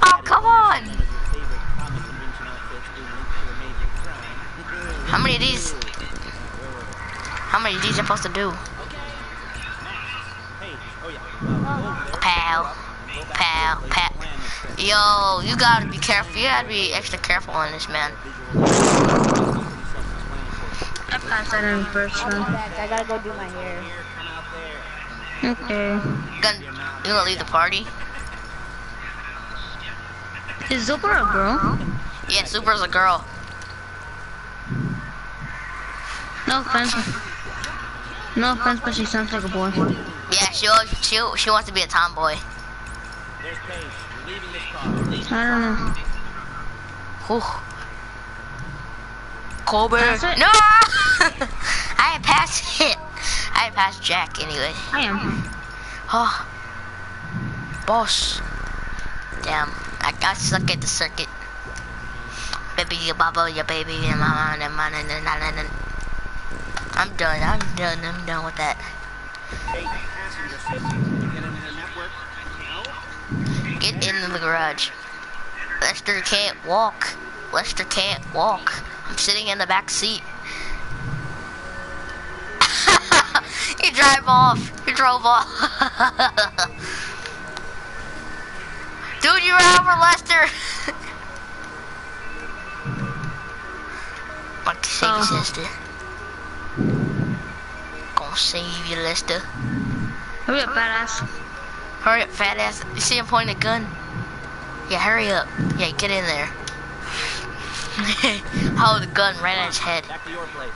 Oh, come on. How many of these? How many of these am I supposed to do? Pal. Pal. Pal. Yo, you gotta be careful. You gotta be extra careful on this, man. I passed that in first one. I gotta go do my hair. Okay. You gonna, you gonna leave the party? Is Zipper a girl? Yeah, Super's a girl. No offense. No offense, but she sounds like a boy. Yeah, she she she wants to be a tomboy. There's Paige. You're leaving this car. I don't know. Whew. Colbert. No! [LAUGHS] I passed it. I passed Jack anyway. I am. Oh. Boss. Damn. I, I suck at the circuit. Baby, ya baba, ya baby, ya mama, ya mama, na na na na. I'm done. I'm done. I'm done with that. Get into the garage. Lester can't walk. Lester can't walk. I'm sitting in the back seat. [LAUGHS] he drive off. He drove off. [LAUGHS] Dude, you ran over Lester. My save Oh. sister. Gonna save you, Lester. Hurry up, badass. Hurry up, fat ass. You see him pointing a gun? Yeah, hurry up. Yeah, get in there. [LAUGHS] Hold the gun right at his head. Back to your place.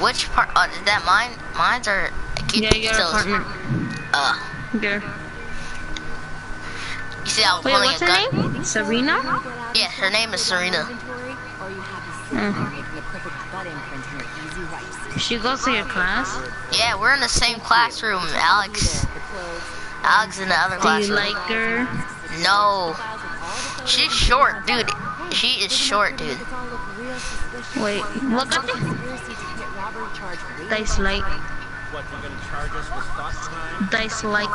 Which part? Oh, is that mine? Mine's or I keep Yeah, your those- apartment. Uh, There. See, I was Wait, pulling what's a her gun. name? Serena? Yeah, her name is Serena. Mm. She goes to your class. Yeah, we're in the same classroom, Alex. Alex in the other Do you like her? No. She's short, dude. She is short, dude. Wait, what got Dice light. What, they're gonna charge us with thought crime? Dice light.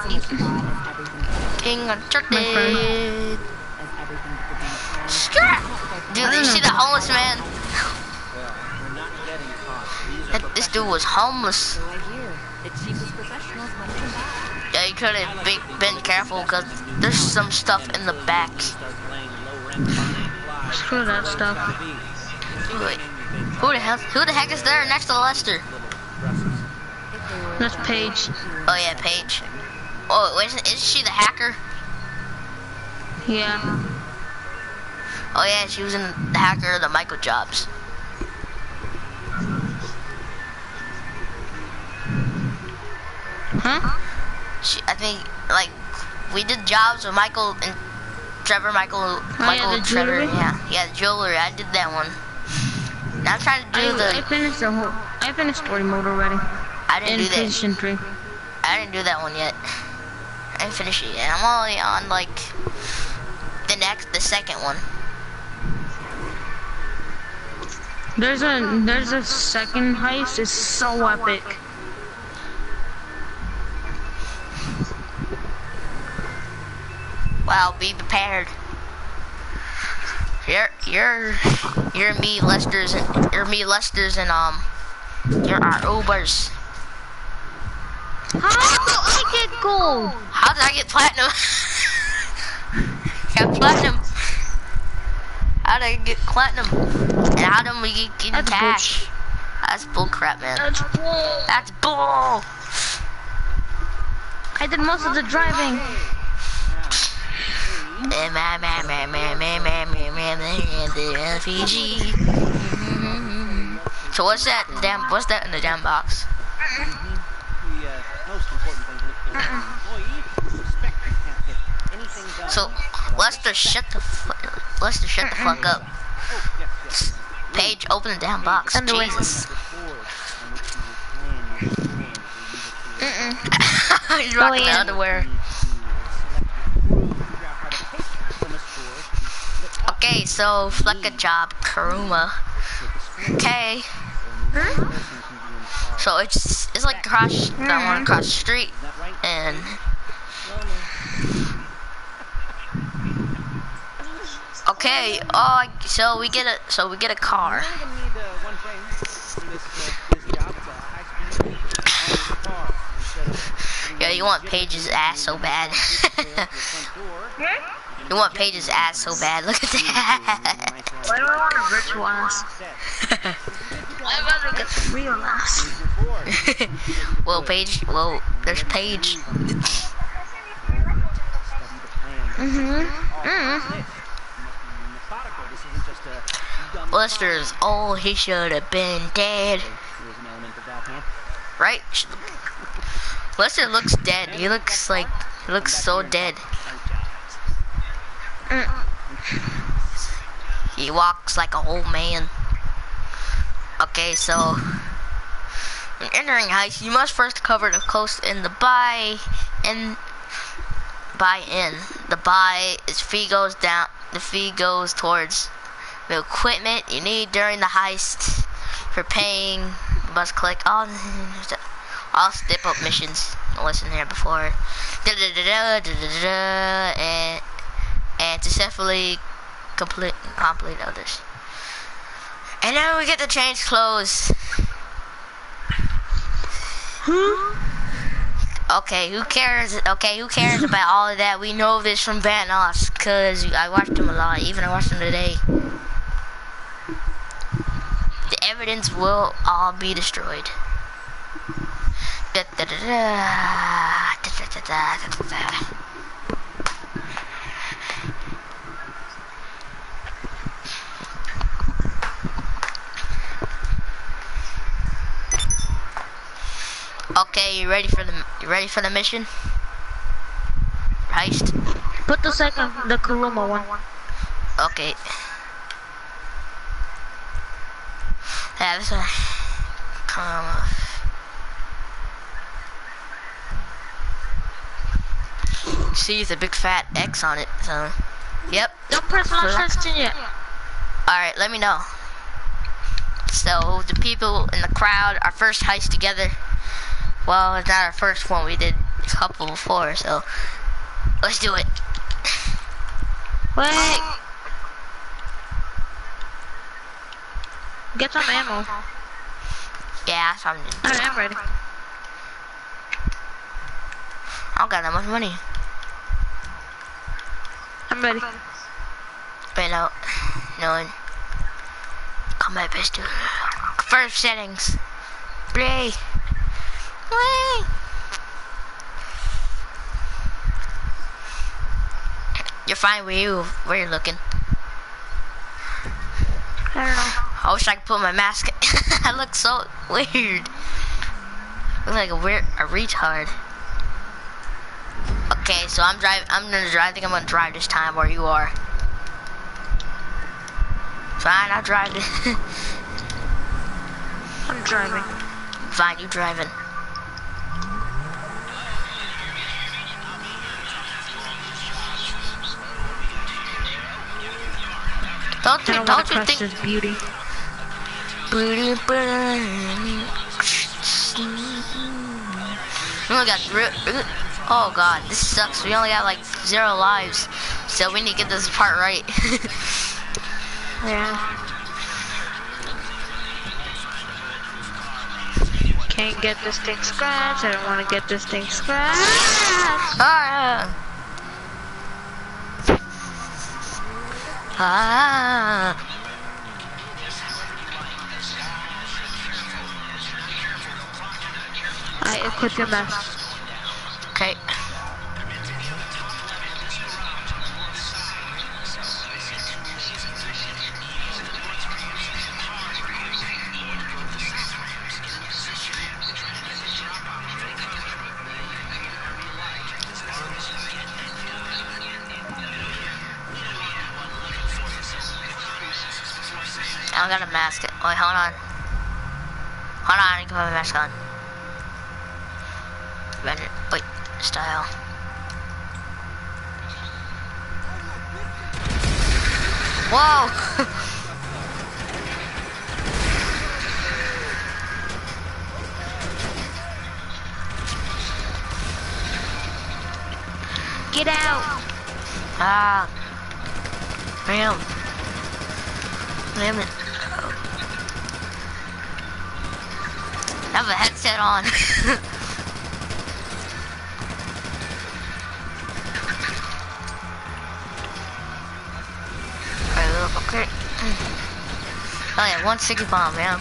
King Uncharted. My friend. Skirt! Dude, you see the homeless man? Well, we're not getting caught. These are That, this dude was homeless. Yeah, you could have be, been careful because there's some stuff in the back. start playing low rent behind flies. Screw that stuff. Wait, who the hell? Who the heck is there next to Lester? That's Paige. Oh yeah, Paige. Oh, isn't, is she the hacker? Yeah. Oh yeah, she was in the hacker of the Michael Jobs. Huh? She, I think, like, we did jobs with Michael and Trevor, Michael, oh, Michael, Oh, the Trevor. jewelry? Yeah, yeah, the jewelry. I did that one. Now I'm trying to do I, I finished the whole. I finished story mode already. I didn't do that. I didn't do that one yet. I didn't finish it yet. I'm only on like the next, the second one. There's a there's a second heist. It's so epic. Wow, be prepared. You're you're you're me, Lester's, and you're me, Lester's, and um, you're our Ubers. How do I get gold? How did I get platinum? got platinum. How did I get platinum? And how did we get That's cash? Bitch. That's bull crap, man. That's bull. That's bull. I did most of the driving. LPG. So what's that damn? What's that in the damn box? So, Lester, shut the fu Lester, shut the fuck up. Paige, open the damn box. I'm Jesus. Mm-mm. [LAUGHS] He's rocking the underwear. Okay, so, Fleeca job, Kuruma. Okay. Huh? So it's it's like across that one mm. across the street, and okay. Oh, so we get a so we get a car. Yeah, you want Paige's ass so bad. [LAUGHS] you want Paige's ass so bad. Look at that. Why do I want a virtual ass? I'd rather get the real ass. Well, Paige. Well, there's Paige. Mhm. Mm. Lester's. Oh, he should have been dead. Right? Lester looks dead. He looks like he looks so dead. He walks like an old man. Okay, so entering heist, you must first cover the coast in the buy and buy in. The buy is fee goes down. The fee goes towards the equipment you need during the heist. For paying, you must click all all step up missions. Listen here before. Da da da da da da da and and successfully complete complete others. And now we get to change clothes. Okay, who cares? Okay, who cares about all of that? We know this from Vanoss, cause I watched him a lot. Even I watched him today. The evidence will all be destroyed. Da, da, da, da. Da, da, da, da, da, da. Okay, you ready for the you ready for the mission? Heist. Put the second, the Kuruma one. Okay. Yeah, this one. On. See, it's a big fat X on it, so. Yep. Don't press launch testing yet. Alright, let me know. So, the people in the crowd, our first heist together. Well, it's not our first one, we did a couple before, so. Let's do it. Wait. Uh, Get some ammo. Yeah, so I'm, I am ready. I don't got that much money. I'm ready. Wait, no. No one. Combat pistol. First settings. Play. [SIGHS] You're fine where you where you looking. I don't know. I wish I could put my mask. [LAUGHS] I look so weird. Look like a weird a retard. Okay, so I'm driving. I'm gonna drive. I think I'm gonna drive this time where you are. Fine, I'll drive it. [LAUGHS] I'm driving. Fine, you driving. Don't you, don't you think? this beauty. We only got. Oh god, this sucks. We only got like zero lives, so we need to get this part right. [LAUGHS] Yeah. Can't get this thing scratched. I don't want to get this thing scratched. ah. Ah. I equip your mask. Got a mask. Wait, hold on. Hold on, I need to put my mask on. Vendor, wait, style. Whoa! [LAUGHS] Get out! ah. Damn. Damn it. Have a headset on. [LAUGHS] Okay. Oh yeah, one sticky bomb, man.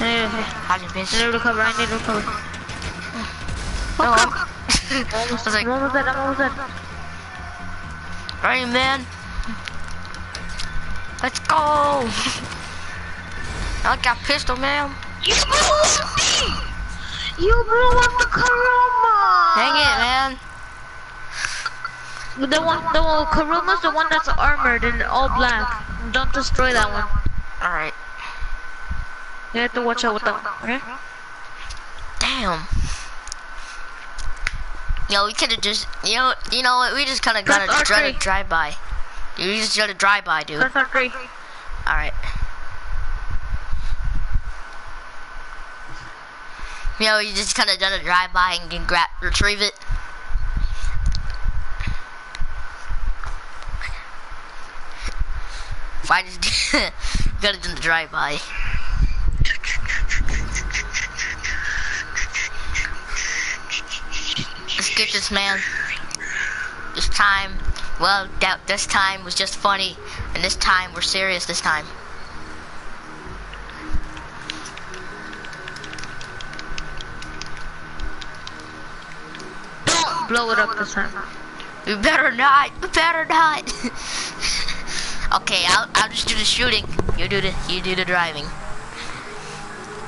I need, How'd you miss? I need recover. I need recover. Oh, no, I'm- [LAUGHS] I was like- I'm almost dead. I'm almost dead. Right, man. Let's go. [LAUGHS] I got pistol, man. You blew up me! You blew up the Kuruma! Dang it, man. The one, the one, Kuruma's the one that's armored and all black. Don't destroy that one. All right. You have to watch out with that one, okay? Damn. Yo, we could have just, you know, you know what? We just kind of got to try to R3. drive by. You just got to drive by, dude. That's R3. All right. You know, you just kind of done a drive by and can grab, retrieve it. I just got to do the drive by. Let's get this man. This time, well, that this time was just funny, and this time we're serious. This time. Blow it up this time. We better not. We better not. [LAUGHS] okay, I'll I'll just do the shooting. You do the you do the driving.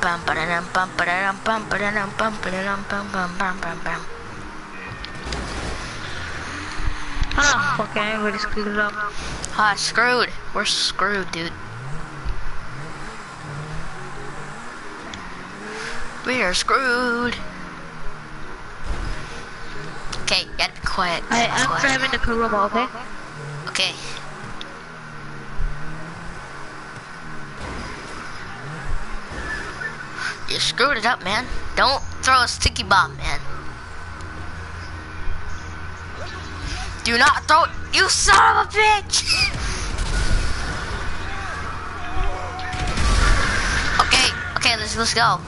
bum ba-da-dum, bum ba-da-dum, bum ba-da-dum, bum ba-da-dum, bum bum bum bum bum. Oh, fucking everybody screwed it up. Ah, screwed. We're screwed, dude. We are screwed. Okay, you gotta be quiet. I, I'm quiet. driving the Kuruma, okay? Okay. You screwed it up, man. Don't throw a sticky bomb, man. Do not throw it. You son of a bitch! [LAUGHS] okay, okay, let's let's go.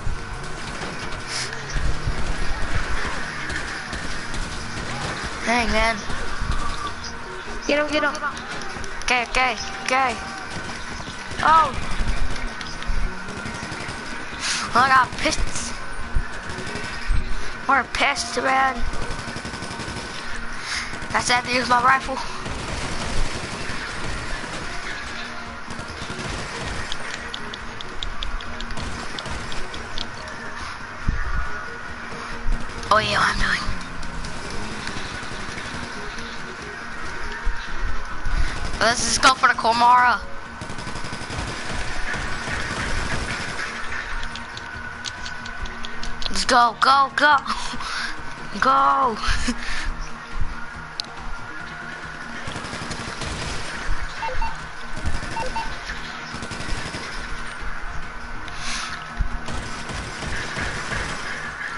Dang, man. Get him, get him. Okay, okay, okay. Oh! I got pissed. More pissed, man. That's I have to use my rifle. Oh yeah, I'm doing. Let's just go for the Kuruma. Let's go, go, go. [LAUGHS] Go. [LAUGHS]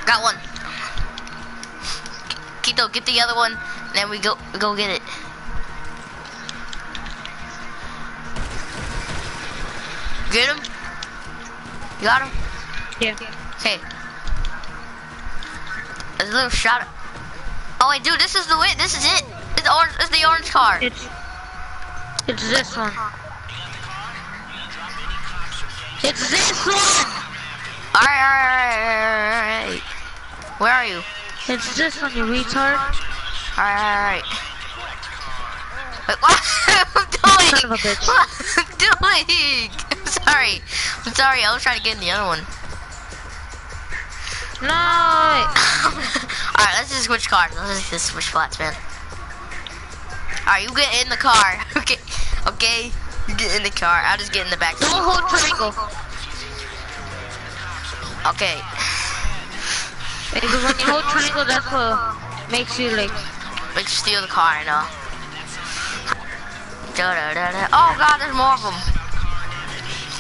Got one. Kito, get the other one, then we go go get it. You got him? Yeah. Okay. There's a little shot. Oh wait, dude, this is the way. This is it. It's orange. It's the orange car. It's it's this one. It's this one. All right, all right, all right, all right. Where are you? It's this one, you retard. All right, all right. Wait, what? [LAUGHS] I'm doing? Son of a bitch. What I'm doing? [LAUGHS] I'm sorry. Sorry. I was trying to get in the other one. No. [LAUGHS] Alright, let's just switch cars. Let's just switch flats, man. Alright, you get in the car. [LAUGHS] Okay. Okay. You get in the car. I'll just get in the back seat. Don't hold triangle. Okay. Because when you hold triangle, that's what makes you like. Let's steal the car, I know. Da, da, da, da. Oh god, there's more of them.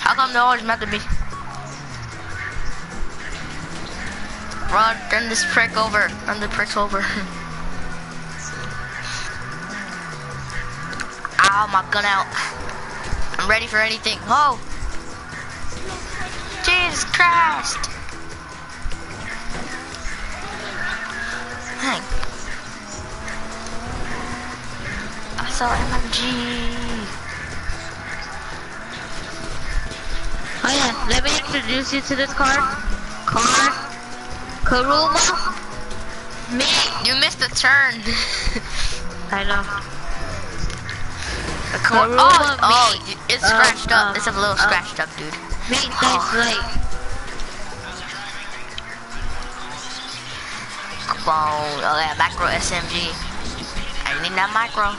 How come they're always meant to be? Rod, turn this prick over. Turn the prick over. [LAUGHS] Ow, my gun out. I'm ready for anything. Oh! Jesus Christ! Hang. I saw MMG. Oh yeah, let me introduce you to this car. Car. Kuruma. Me. You missed a turn. [LAUGHS] I know. Kuruma, oh, oh, me. it's Um, scratched up. um, It's a little um, scratched up, dude. Me that's like. Come on. Oh yeah, macro SMG. I need that micro.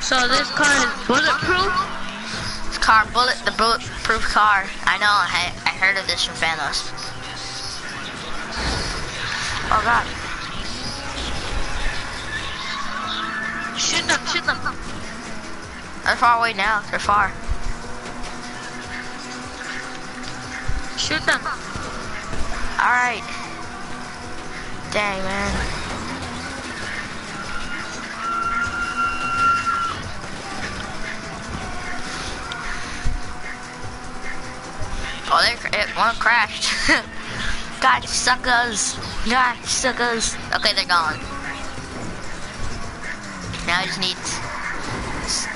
So this car is bulletproof. Car, bullet, the bulletproof car. I know. I, I heard of this from Vanoss. Oh god. Shoot them, shoot them. They're far away now. They're far. Shoot them. Alright. Dang, man. Oh, they it, one crashed. [LAUGHS] God, suckers. God, suckers. Okay, they're gone. Now I just need.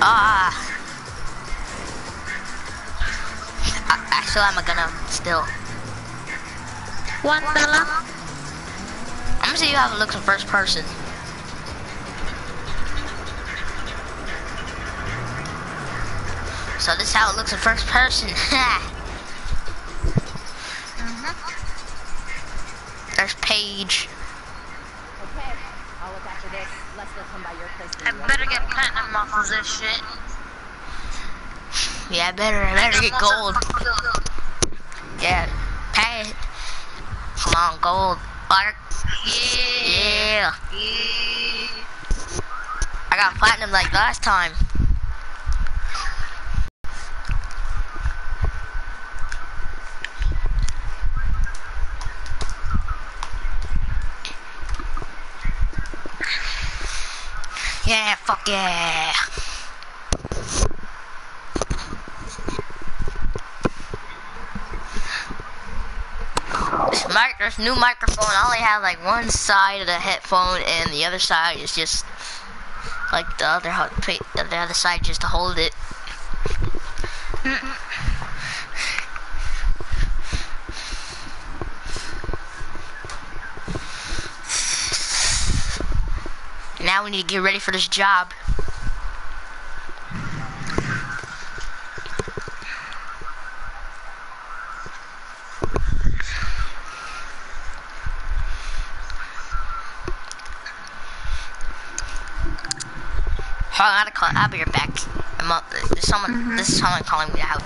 Ah. I, still have my gun out still. One dollar. I'm gonna see you how it looks in first person. So this is how it looks in first person. [LAUGHS] There's Paige. Okay, I'll look after this. Lester come by your place. I better get platinum off of this shit. Yeah, I better, I better get gold. Yeah, pay. Come on, gold. Bark. Yeah. Yeah. Yeah. I got platinum like last time. Yeah, fuck yeah. This, mic this new microphone, I only have like one side of the headphone and the other side is just like the other the other side just to hold it. Now we need to get ready for this job. Hold on, I gotta call. I'll be right back. I'm up. There's someone. This is someone calling me out.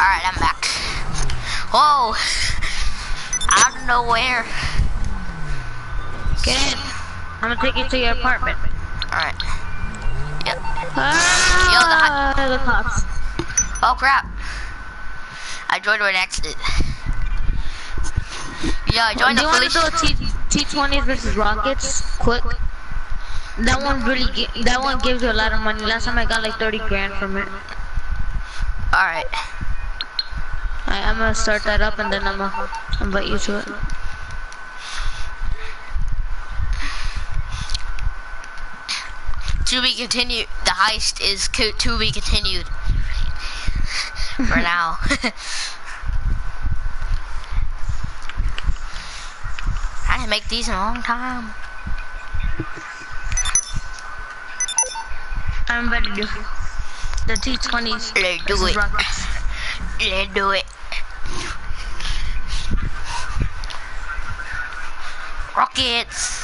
Alright, I'm back. Whoa! Out of nowhere. Get in. I'm gonna take you to your apartment. Alright. Yep. Ah, the cops. Oh crap. I joined an accident. Yeah, I joined Do the you want to police. do a T T20s versus Rockets? Quick. That one really, that one gives you a lot of money. Last time I got like 30 grand from it. Alright. I, I'm gonna start that up and then I'm gonna invite you to it. To be continued. The heist is co- to be continued. For now. [LAUGHS] I didn't make these in a long time. I'm ready to do the T20s Let's do it. Rockets. Let's do it. Rockets.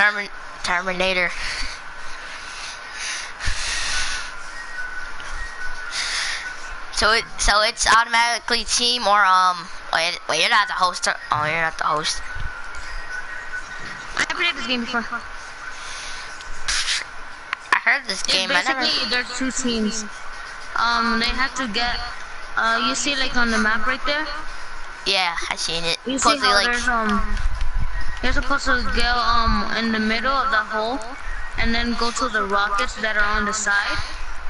Termin Terminator. So it so it's automatically team or um wait wait you're not the host or- oh you're not the host. I played this game before. I heard this It's game I never basically there's two teams. Um, they have to get. Uh, you see like on the map right there. Yeah, I seen it. You see how like there's um. You're supposed to go um in the middle of the hole, and then go to the rockets that are on the side.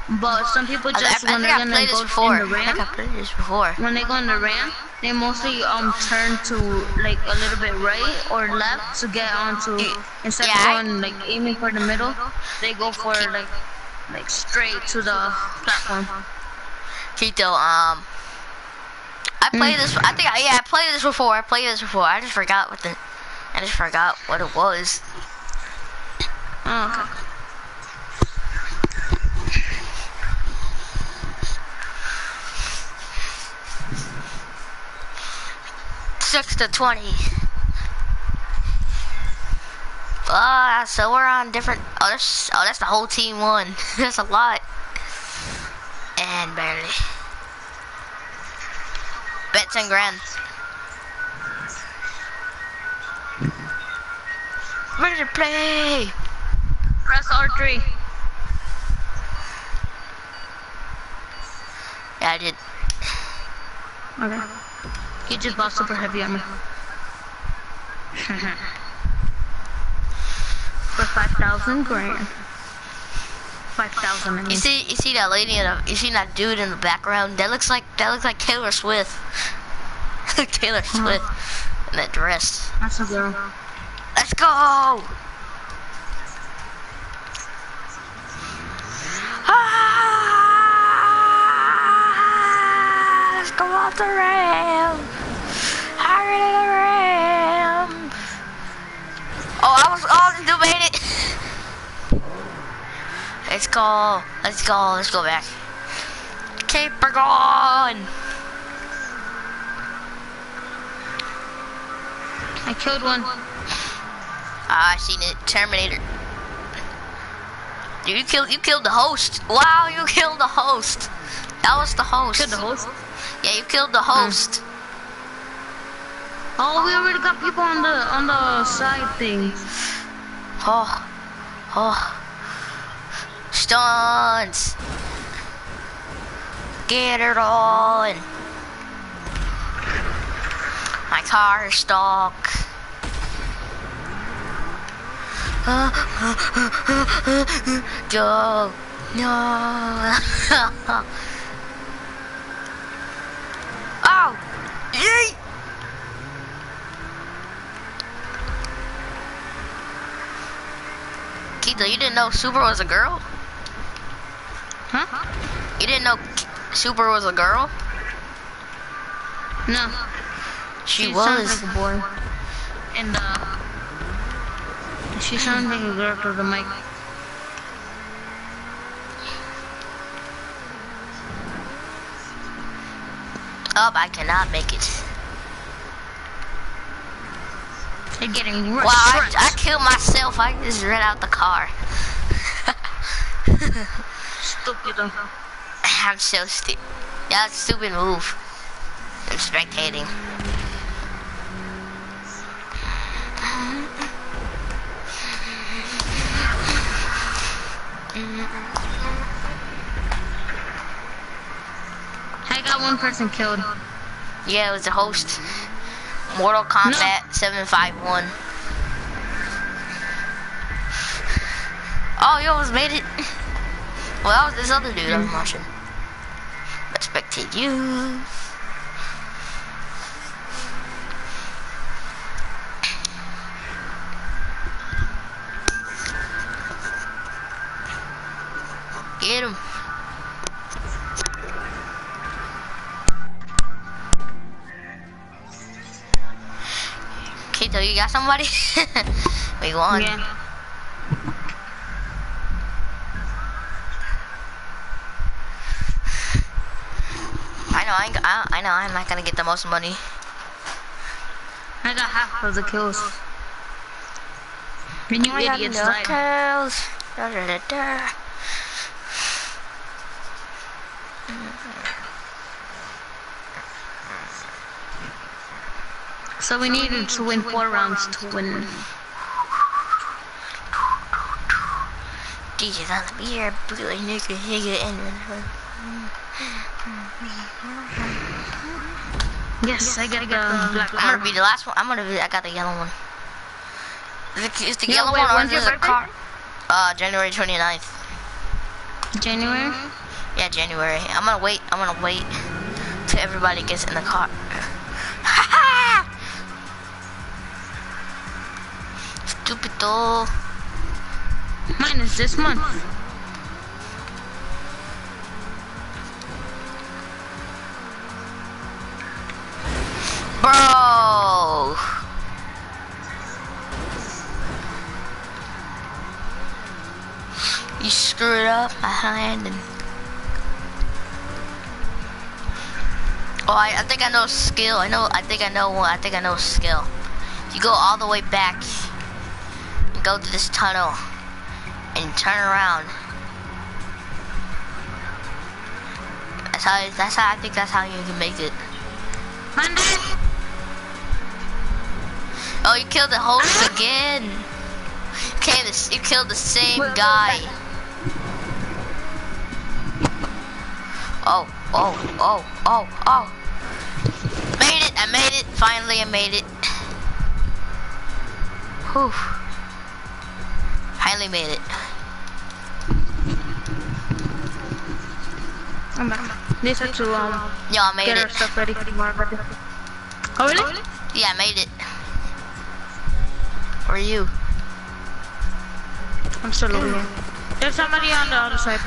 But some people just I, I when they're I gonna go before. in the think I ramp, played this before. when they go in the ramp, they mostly um turn to like a little bit right or left to get onto instead yeah, of going like aiming for the middle, they go for like like straight to the platform. Tito, um, I played Mm. this. I think I, yeah, I played this before. I played this before. I just forgot what the, I just forgot what it was. Oh, okay. Six to twenty. Ah, so we're on different. Oh, that's oh, that's the whole team one. [LAUGHS] that's a lot. And barely. Bet ten grand. Ready to play. Press R3. Yeah, I did. Okay. You just bought super heavy armor. [LAUGHS] For 5,000 grand. 5,000 I. You see, you see that lady in the, you see that dude in the background? That looks like that looks like Taylor Swift. [LAUGHS] Taylor Swift in that dress. That's a girl. Let's go! Ah, let's go off the ram. Higher than the ram. Oh, I was all to made. Let's go. Let's go. Let's go back. Keep going. I killed one. I seen it. Terminator. Dude, you killed you killed the host. Wow, you [LAUGHS] killed the host. That was the host. Killed the host. Yeah, you killed the host. Oh, we already got people on the on the side thing. Oh, oh. Stunts. Get it on. My car is stuck. Go. No. oh. Yeet. Keita, you didn't know Super was a girl? Huh? You didn't know K- Super was a girl? No. She, sounds was. like a boy. And uh, she sounds like a girl to the mic. Oh, I cannot make it. They're getting rushed. Wow, I, I killed myself. I just ran out the car. Stupid. [LAUGHS] I'm so stupid. Yeah, stupid move. I'm spectating. Got one person killed. Yeah, it was the host. Mortal Kombat 751. Oh, you almost made it. Well, that was this other dude I was mm. watching. Respected you. Somebody? [LAUGHS] we won. Yeah. I know, I, ain't, I, I know, I'm not gonna get the most money. I got half of the kills. And you idiots died. kills. Da, da, da, So we needed to win four rounds to win. DJ's on the beer, nigga, nigga, and Yes, I got the black I'm gonna be the last one. I'm gonna be. I got the yellow one. Is the, is the Yeah, yellow wait, one or when's is your car? Uh, January 29th. January? Yeah, January. I'm gonna wait. I'm gonna wait till everybody gets in the car. Stupid though. Mine is this month. Bro. You screwed up my landing. Oh, I, I think I know skill. I know. I think I know one. I think I know skill. You go all the way back. Go to this tunnel, and turn around. That's how. That's how. I think that's how you can make it. Oh, you killed the host again. Okay, this you killed the same guy. Oh, oh, oh, oh, oh. Made it, I made it. Finally, I made it. Whew. Finally made it. I'm back. They said to um Yeah, I made get our it. stuff ready for tomorrow. But Oh really? Yeah, I made it. Where are you? I'm still over here. There's somebody on the other side.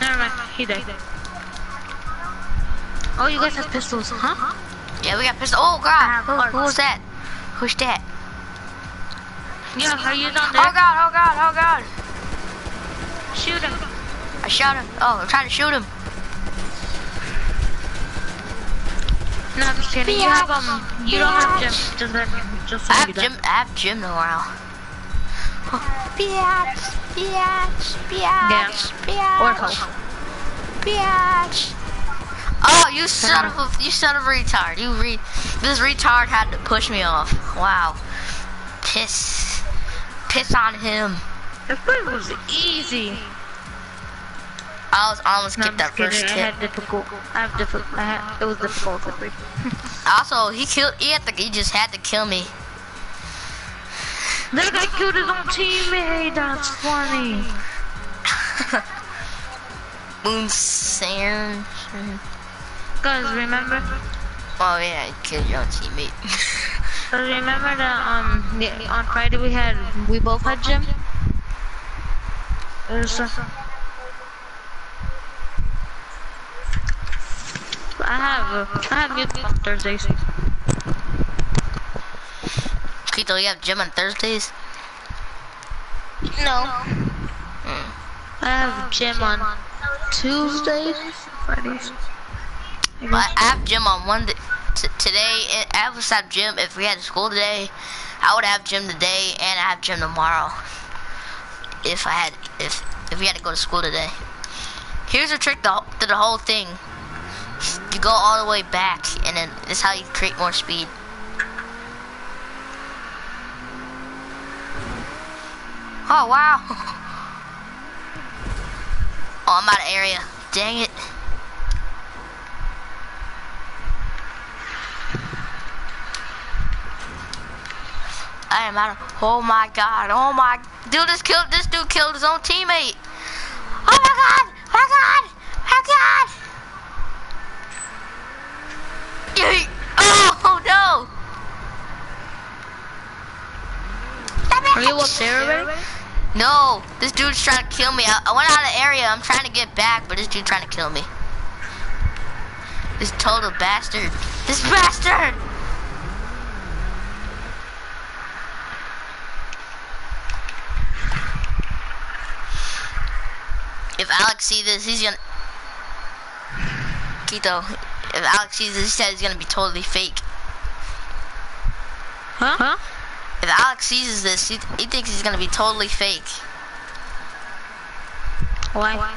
Never mind, he died. Oh, you guys have pistols, huh? Yeah, we got pistols. Oh God, who, who was that? Who's that? Yeah, are you down Oh? God, oh God, oh God! Shoot him. I shot him. Oh, I'm trying to shoot him. No, I'm just kidding. You have um, you don't have gym. Just let just I let have that. I have gym tomorrow. [LAUGHS] Biatch, biatch, biatch, Or biatch, health. biatch. Oh, you son of a, you son of a retard. You re, this retard had to push me off. Wow. Piss, piss on him. The fight was easy. I was almost No, that kidding. first I hit. had difficult. I have difficult. I had, it was difficult. [LAUGHS] Also, he killed. He had to. He just had to kill me. That guy killed his own teammate. That's funny. [LAUGHS] Boom, sand. Guys, remember? Oh yeah, you killed your own teammate. [LAUGHS] Guys, remember that um the, on Friday we had we both had gym. There's a, I have uh, I have music on Thursdays. Kito, you have gym on Thursdays? No. I have gym on Tuesdays, Fridays. I But. I have gym on one day. T- today, I would have gym if we had school today. I would have gym today, and I have gym tomorrow. If I had, if if we had to go to school today. Here's a trick to, to the whole thing. You go all the way back, and then this is how you create more speed. Oh wow! [LAUGHS] Oh, I'm out of area. Dang it. I am out of. Oh my god! Oh my! Dude, this killed. This dude killed his own teammate. Oh my god! Oh my god! Oh my god! Oh [LAUGHS] no! Are you up there already? No, this dude's trying to kill me. I, I went out of the area. I'm trying to get back, but this dude's trying to kill me. This total bastard. This bastard! If Alex sees this, he's gonna. Kito, if Alex sees this, he said he's gonna be totally fake. Huh? Huh? If Alex sees this, he, he thinks he's gonna be totally fake. Why?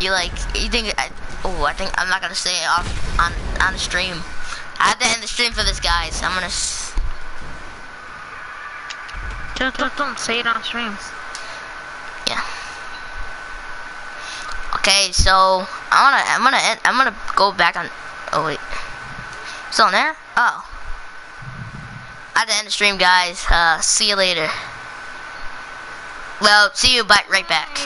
You like, you think, I, oh, I think, I'm not gonna say it off on, on the stream. I have to end the stream for this, guys. I'm gonna, s- Just, just don't say it on streams. yeah. Okay, so, I wanna, I'm gonna, end, I'm gonna go back on, oh wait. Still in there? Oh. I have to end the stream, guys. Uh, see you later. Well, see you back, right back.